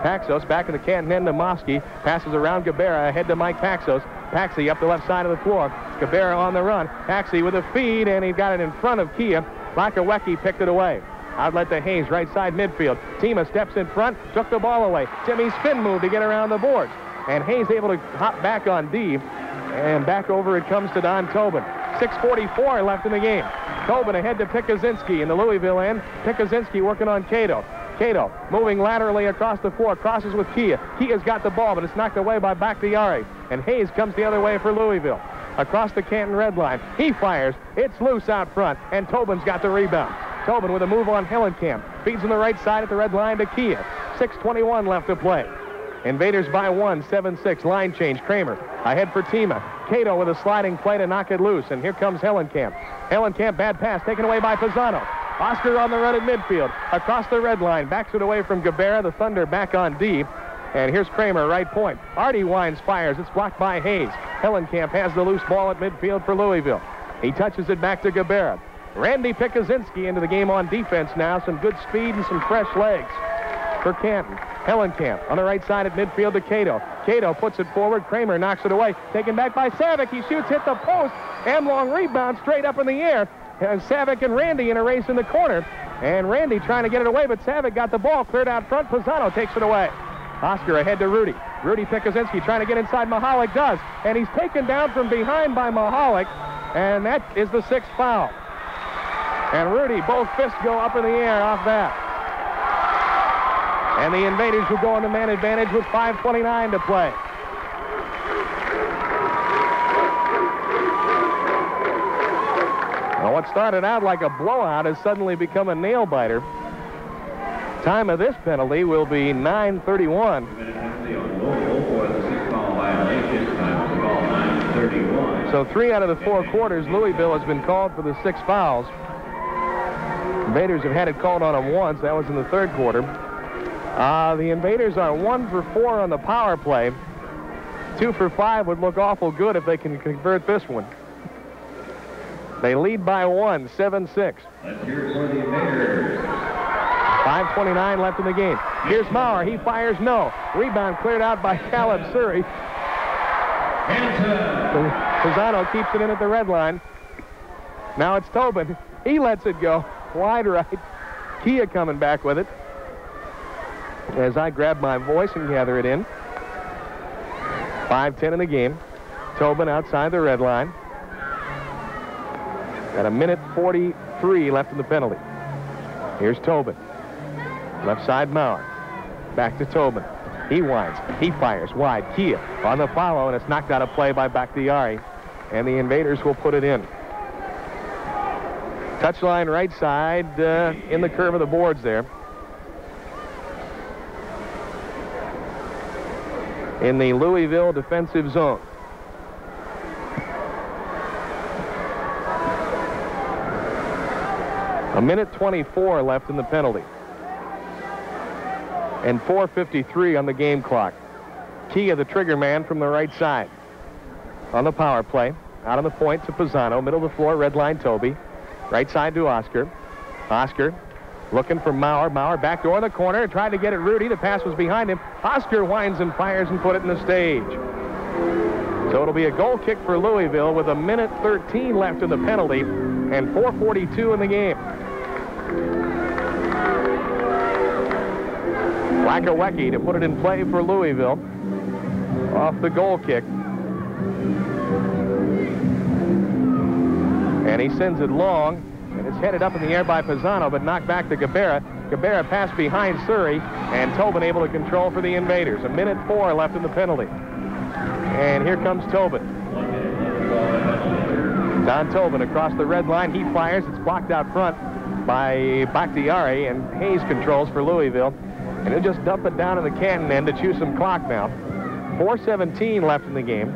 [SPEAKER 1] Paxos back in the Canton end to Mosky. Passes around Gabarra ahead to Mike Paxos. Paxi up the left side of the floor. Gabarra on the run. Paxi with a feed, and he got it in front of Kia. Lachowecki picked it away. Outlet to Hayes, right side midfield. Tima steps in front, took the ball away. Timmy spin move to get around the boards. And Hayes able to hop back on D. And back over it comes to Don Tobin. 6.44 left in the game. Tobin ahead to Pikuzinski in the Louisville end. Pikuzinski working on Cato. Cato moving laterally across the floor, crosses with Kia. Kia's got the ball, but it's knocked away by Bakhtiari. And Hayes comes the other way for Louisville. Across the Canton red line. He fires. It's loose out front, and Tobin's got the rebound. Tobin with a move on Hellenkamp. Feeds on the right side at the red line to Kia. 6.21 left to play. Invaders by one, 7-6. Line change. Kramer ahead for Tima. Cato with a sliding play to knock it loose. And here comes Hellenkamp. Hellenkamp, bad pass, taken away by Pisano. Oscar on the run at midfield. Across the red line. Backs it away from Gabarra. The Thunder back on deep. And here's Kramer, right point. Artie Wines fires. It's blocked by Hayes. Hellenkamp has the loose ball at midfield for Louisville. He touches it back to Gabarra. Randy Pikuzinski into the game on defense now. Some good speed and some fresh legs for Canton. Hellenkamp on the right side at midfield to Cato. Cato puts it forward. Kramer knocks it away. Taken back by Savic. He shoots, hit the post. Amlong rebound straight up in the air. And Savic and Randy in a race in the corner. And Randy trying to get it away, but Savic got the ball cleared out front. Pisano takes it away. Oscar ahead to Rudy. Rudy Pikuzinski trying to get inside. Mahalik does. And he's taken down from behind by Mahalik. And that is the sixth foul. And Rudy, both fists go up in the air off that. And the Invaders will go the man advantage with 5.29 to play. Now, what started out like a blowout has suddenly become a nail biter. Time of this penalty will be 9.31. So three out of the four quarters, Louisville has been called for the six fouls. Invaders have had it called on them once. That was in the third quarter. Uh, the Invaders are one for four on the power play. Two for five would look awful good if they can convert this one. They lead by one, 7-6.
[SPEAKER 3] Let's hear it for the Invaders.
[SPEAKER 1] 5.29 left in the game. Here's Maurer. He fires no. Rebound cleared out by Caleb Surrey. Pisano keeps it in at the red line. Now it's Tobin. He lets it go. Wide right. Kia coming back with it. As I grab my voice and gather it in. 5-10 in the game. Tobin outside the red line. Got a minute 43 left in the penalty. Here's Tobin. Left side Maurer. Back to Tobin. He winds. He fires wide. Kia on the follow, and it's knocked out of play by Bakhtiari. And the Invaders will put it in. Touchline right side uh, in the curve of the boards there. In the Louisville defensive zone. A minute 24 left in the penalty. And 4.53 on the game clock. Kia, the trigger man from the right side. On the power play. Out on the point to Pisano. Middle of the floor, red line Toby. Right side to Oscar. Oscar looking for Maurer. Maurer back door in the corner. Tried to get it Rudy. The pass was behind him. Oscar winds and fires and put it in the stage. So it'll be a goal kick for Louisville with a minute 13 left in the penalty and 4.42 in the game. Lachowecki to put it in play for Louisville off the goal kick. And he sends it long, and it's headed up in the air by Pisano, but knocked back to Gabarra. Gabarra passed behind Surrey, and Tobin able to control for the Invaders. A minute four left in the penalty. And here comes Tobin. Don Tobin across the red line. He fires. It's blocked out front by Bakhtiari, and Hayes controls for Louisville. And he'll just dump it down in the Canton end to chew some clock now. 4.17 left in the game.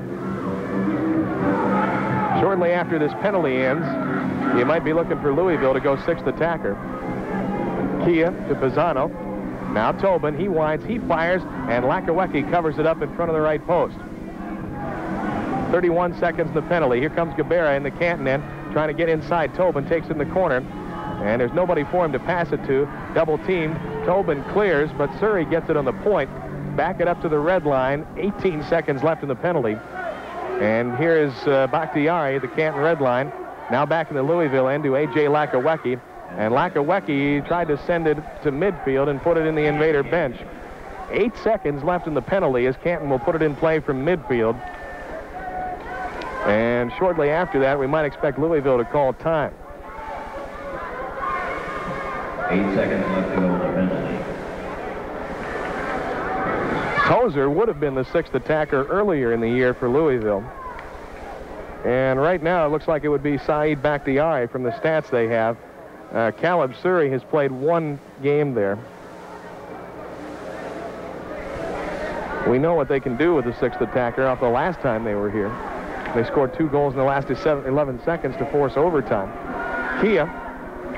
[SPEAKER 1] Shortly after this penalty ends, you might be looking for Louisville to go sixth attacker. Kia to Pisano. Now Tobin, he winds, he fires, and Lachowecki covers it up in front of the right post. 31 seconds the penalty. Here comes Gabarra in the Canton end, trying to get inside. Tobin takes in the corner, and there's nobody for him to pass it to. Double teamed. Tobin clears, but Surrey gets it on the point. Back it up to the red line. 18 seconds left in the penalty. And here is uh, Bakhtiari, the Canton red line. Now back in the Louisville end to A.J. Lachowecki. And Lachowecki tried to send it to midfield and put it in the invader bench. Eight seconds left in the penalty as Canton will put it in play from midfield. And shortly after that, we might expect Louisville to call time.
[SPEAKER 3] Eight seconds left to go penalty.
[SPEAKER 1] Tozer would have been the sixth attacker earlier in the year for Louisville. And right now, it looks like it would be Saeed Bakhtiari from the stats they have. Uh, Caleb Surrey has played one game there. We know what they can do with the sixth attacker off the last time they were here. They scored two goals in the last 11 seconds to force overtime. Kia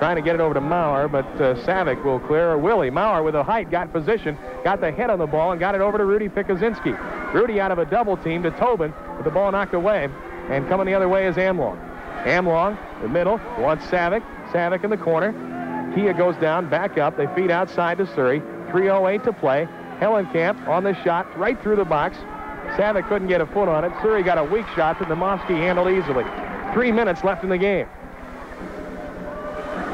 [SPEAKER 1] trying to get it over to Maurer, but uh, Savic will clear. Willie Maurer with a height got position, got the head on the ball, and got it over to Rudy Pikuzinski. Rudy out of a double team to Tobin with the ball knocked away, and coming the other way is Amlong. Amlong, the middle, wants Savic. Savic in the corner. Kia goes down, back up. They feed outside to Surrey. 3.08 to play. Hellenkamp on the shot, right through the box. Savic couldn't get a foot on it. Surrey got a weak shot that Demovsky handled easily. Three minutes left in the game.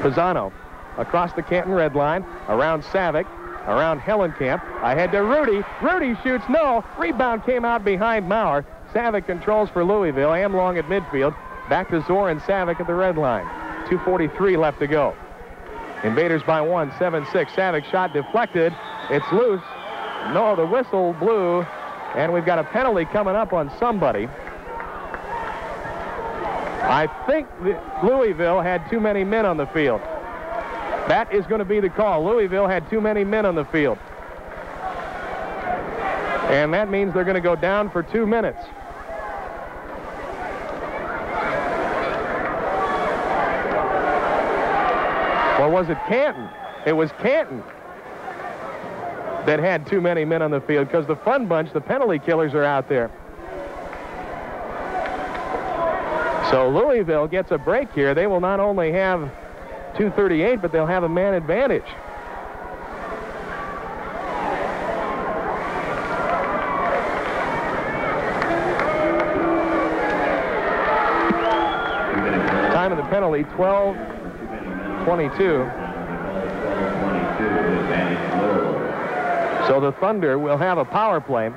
[SPEAKER 1] Pisano across the Canton red line, around Savic, around Hellenkamp, ahead to Rudy. Rudy shoots, no. Rebound came out behind Maurer. Savic controls for Louisville. Amlong at midfield. Back to Zor and Savic at the red line. 2.43 left to go. Invaders by one, 7-6. Savic shot deflected. It's loose. No, the whistle blew, and we've got a penalty coming up on somebody. I think Louisville had too many men on the field. That is going to be the call. Louisville had too many men on the field. And that means they're going to go down for two minutes. Or was it Canton? It was Canton that had too many men on the field because the fun bunch, the penalty killers, are out there. So Louisville gets a break here. They will not only have 238, but they'll have a man advantage. Time of the penalty, 12 22. So the Thunder will have a power play.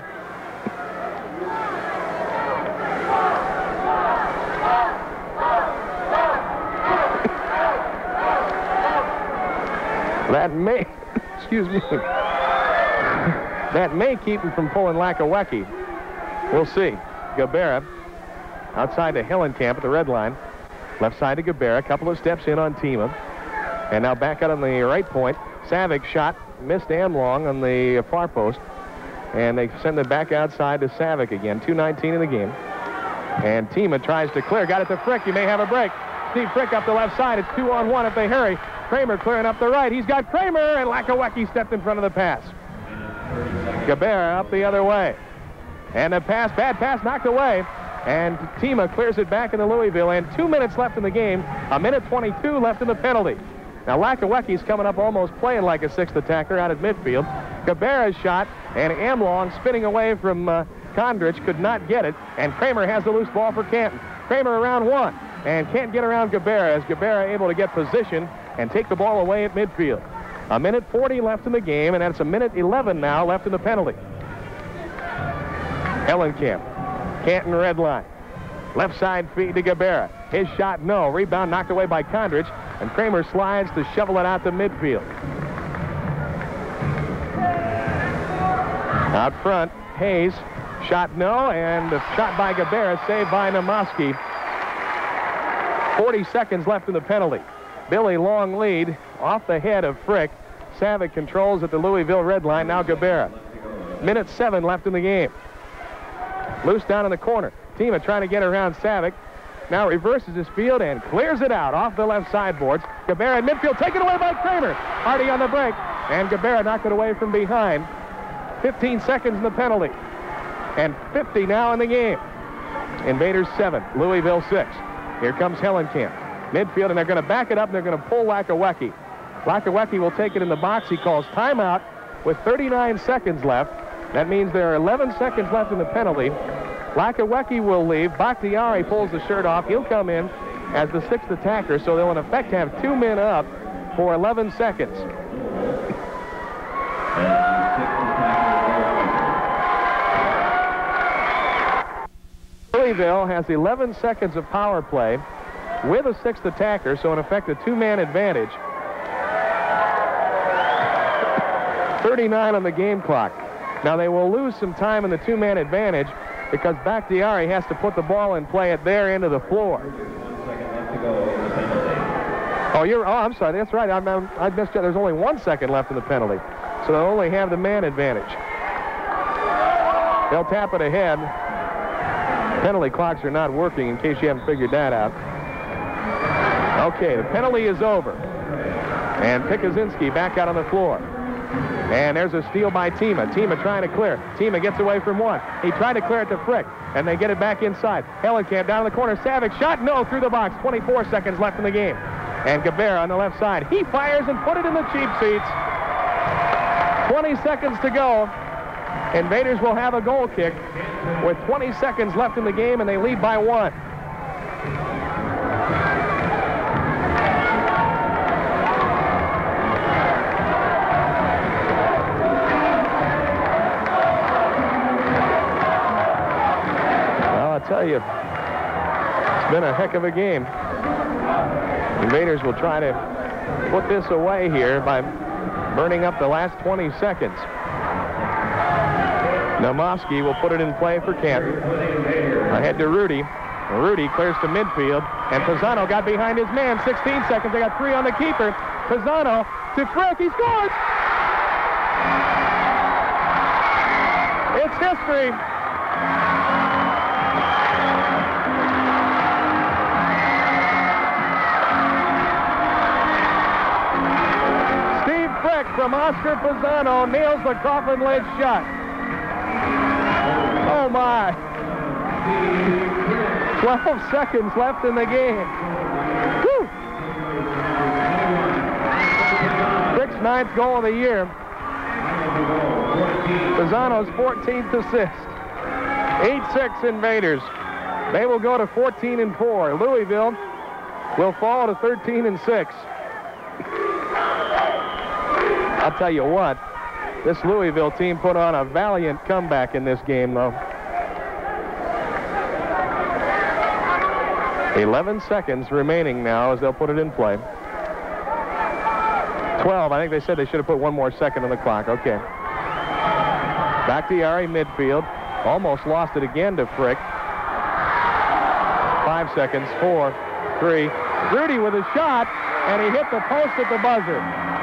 [SPEAKER 1] That may, excuse me, that may keep him from pulling Lachowecki. We'll see. Gabarra outside to Hellenkamp at the red line. Left side to Gabarra. A couple of steps in on Tima. And now back out on the right point. Savic shot, missed Amlong on the far post. And they send it back outside to Savic again. 2.19 in the game. And Tima tries to clear. Got it to Frick. He may have a break. Steve Frick up the left side. It's two on one if they hurry. Kramer clearing up the right. He's got Kramer, and Lachowecki stepped in front of the pass. Gabarra up the other way. And the pass, bad pass knocked away. And Tima clears it back into Louisville. And two minutes left in the game. A minute 22 left in the penalty. Now Lachowecki's coming up almost playing like a sixth attacker out at midfield. Gabarra's shot, and Amlong spinning away from uh, Kondrich could not get it. And Kramer has the loose ball for Canton. Kramer around one and can't get around Gabarra as Gabarra able to get position and take the ball away at midfield. A minute 40 left in the game, and that's a minute 11 now left in the penalty. Hellenkamp, Canton red line. Left side feed to Gabarra. His shot, no. Rebound knocked away by Kondrich, and Kramer slides to shovel it out to midfield. Out front, Hayes. Shot no, and the shot by Gabarra saved by Namoski. 40 seconds left in the penalty. Billy long lead off the head of Frick. Savic controls at the Louisville red line. Now Gabarra. Minute seven left in the game. Loose down in the corner. Tima trying to get around Savic. Now reverses his field and clears it out off the left sideboards. Gabarra in midfield taken away by Kramer. Hardy on the break. And Gabarra knocked it away from behind. 15 seconds in the penalty. And 50 now in the game. Invaders 7, Louisville 6. Here comes Hellenkamp. Midfield, and they're going to back it up, and they're going to pull Lachowecki. Lachowecki will take it in the box. He calls timeout with 39 seconds left. That means there are 11 seconds left in the penalty. Lachowecki will leave. Bakhtiari pulls the shirt off. He'll come in as the sixth attacker, so they'll in effect have two men up for 11 seconds. Louisville has 11 seconds of power play with a sixth attacker, so in effect a two-man advantage. 39 on the game clock. Now they will lose some time in the two-man advantage because Bakhtiari has to put the ball in play at their end of the floor. Oh, you're. Oh, I'm sorry. That's right. I'm, I'm, I missed you. There's only one second left in the penalty, so they'll only have the man advantage. They'll tap it ahead. Penalty clocks are not working, in case you haven't figured that out. Okay, the penalty is over, and Pikuzinski back out on the floor. And there's a steal by Tima. Tima trying to clear. Tima gets away from one. He tried to clear it to Frick, and they get it back inside. Hellenkamp down in the corner. Savic shot no through the box. 24 seconds left in the game. And Gabarra on the left side. He fires and put it in the cheap seats. 20 seconds to go. Invaders will have a goal kick with 20 seconds left in the game, and they lead by one. Tell you, it's been a heck of a game. Invaders will try to put this away here by burning up the last 20 seconds. Namoski will put it in play for Canton. Ahead to Rudy. Rudy clears to midfield, and Pisano got behind his man. 16 seconds. They got three on the keeper. Pisano to Frick. He scores! It's history. From Oscar Pisano nails the coffin lid shut. Oh my. 12 seconds left in the game. Woo! Frick's ninth goal of the year. Pisano's 14th assist. 8-6 Invaders. They will go to 14 and 4. Louisville will fall to 13 and 6. I'll tell you what, this Louisville team put on a valiant comeback in this game, though. 11 seconds remaining now as they'll put it in play. 12. I think they said they should have put one more second on the clock. Okay. Bakhtiari midfield. Almost lost it again to Frick. Five seconds. Four. Three. Rudy with a shot, and he hit the post at the buzzer.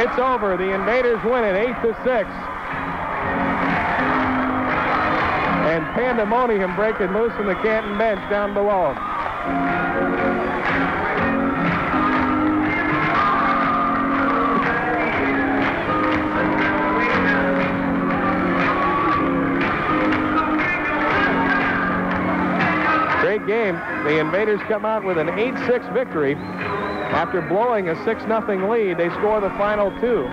[SPEAKER 1] It's over. The Invaders win it 8 to 6. And pandemonium breaking loose in the Canton bench down below. Great game. The Invaders come out with an 8-6 victory. After blowing a 6-0 lead, they score the final two.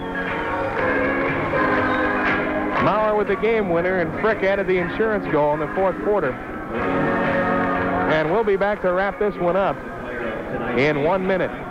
[SPEAKER 1] Maurer with the game winner, and Frick added the insurance goal in the fourth quarter. And we'll be back to wrap this one up in one minute.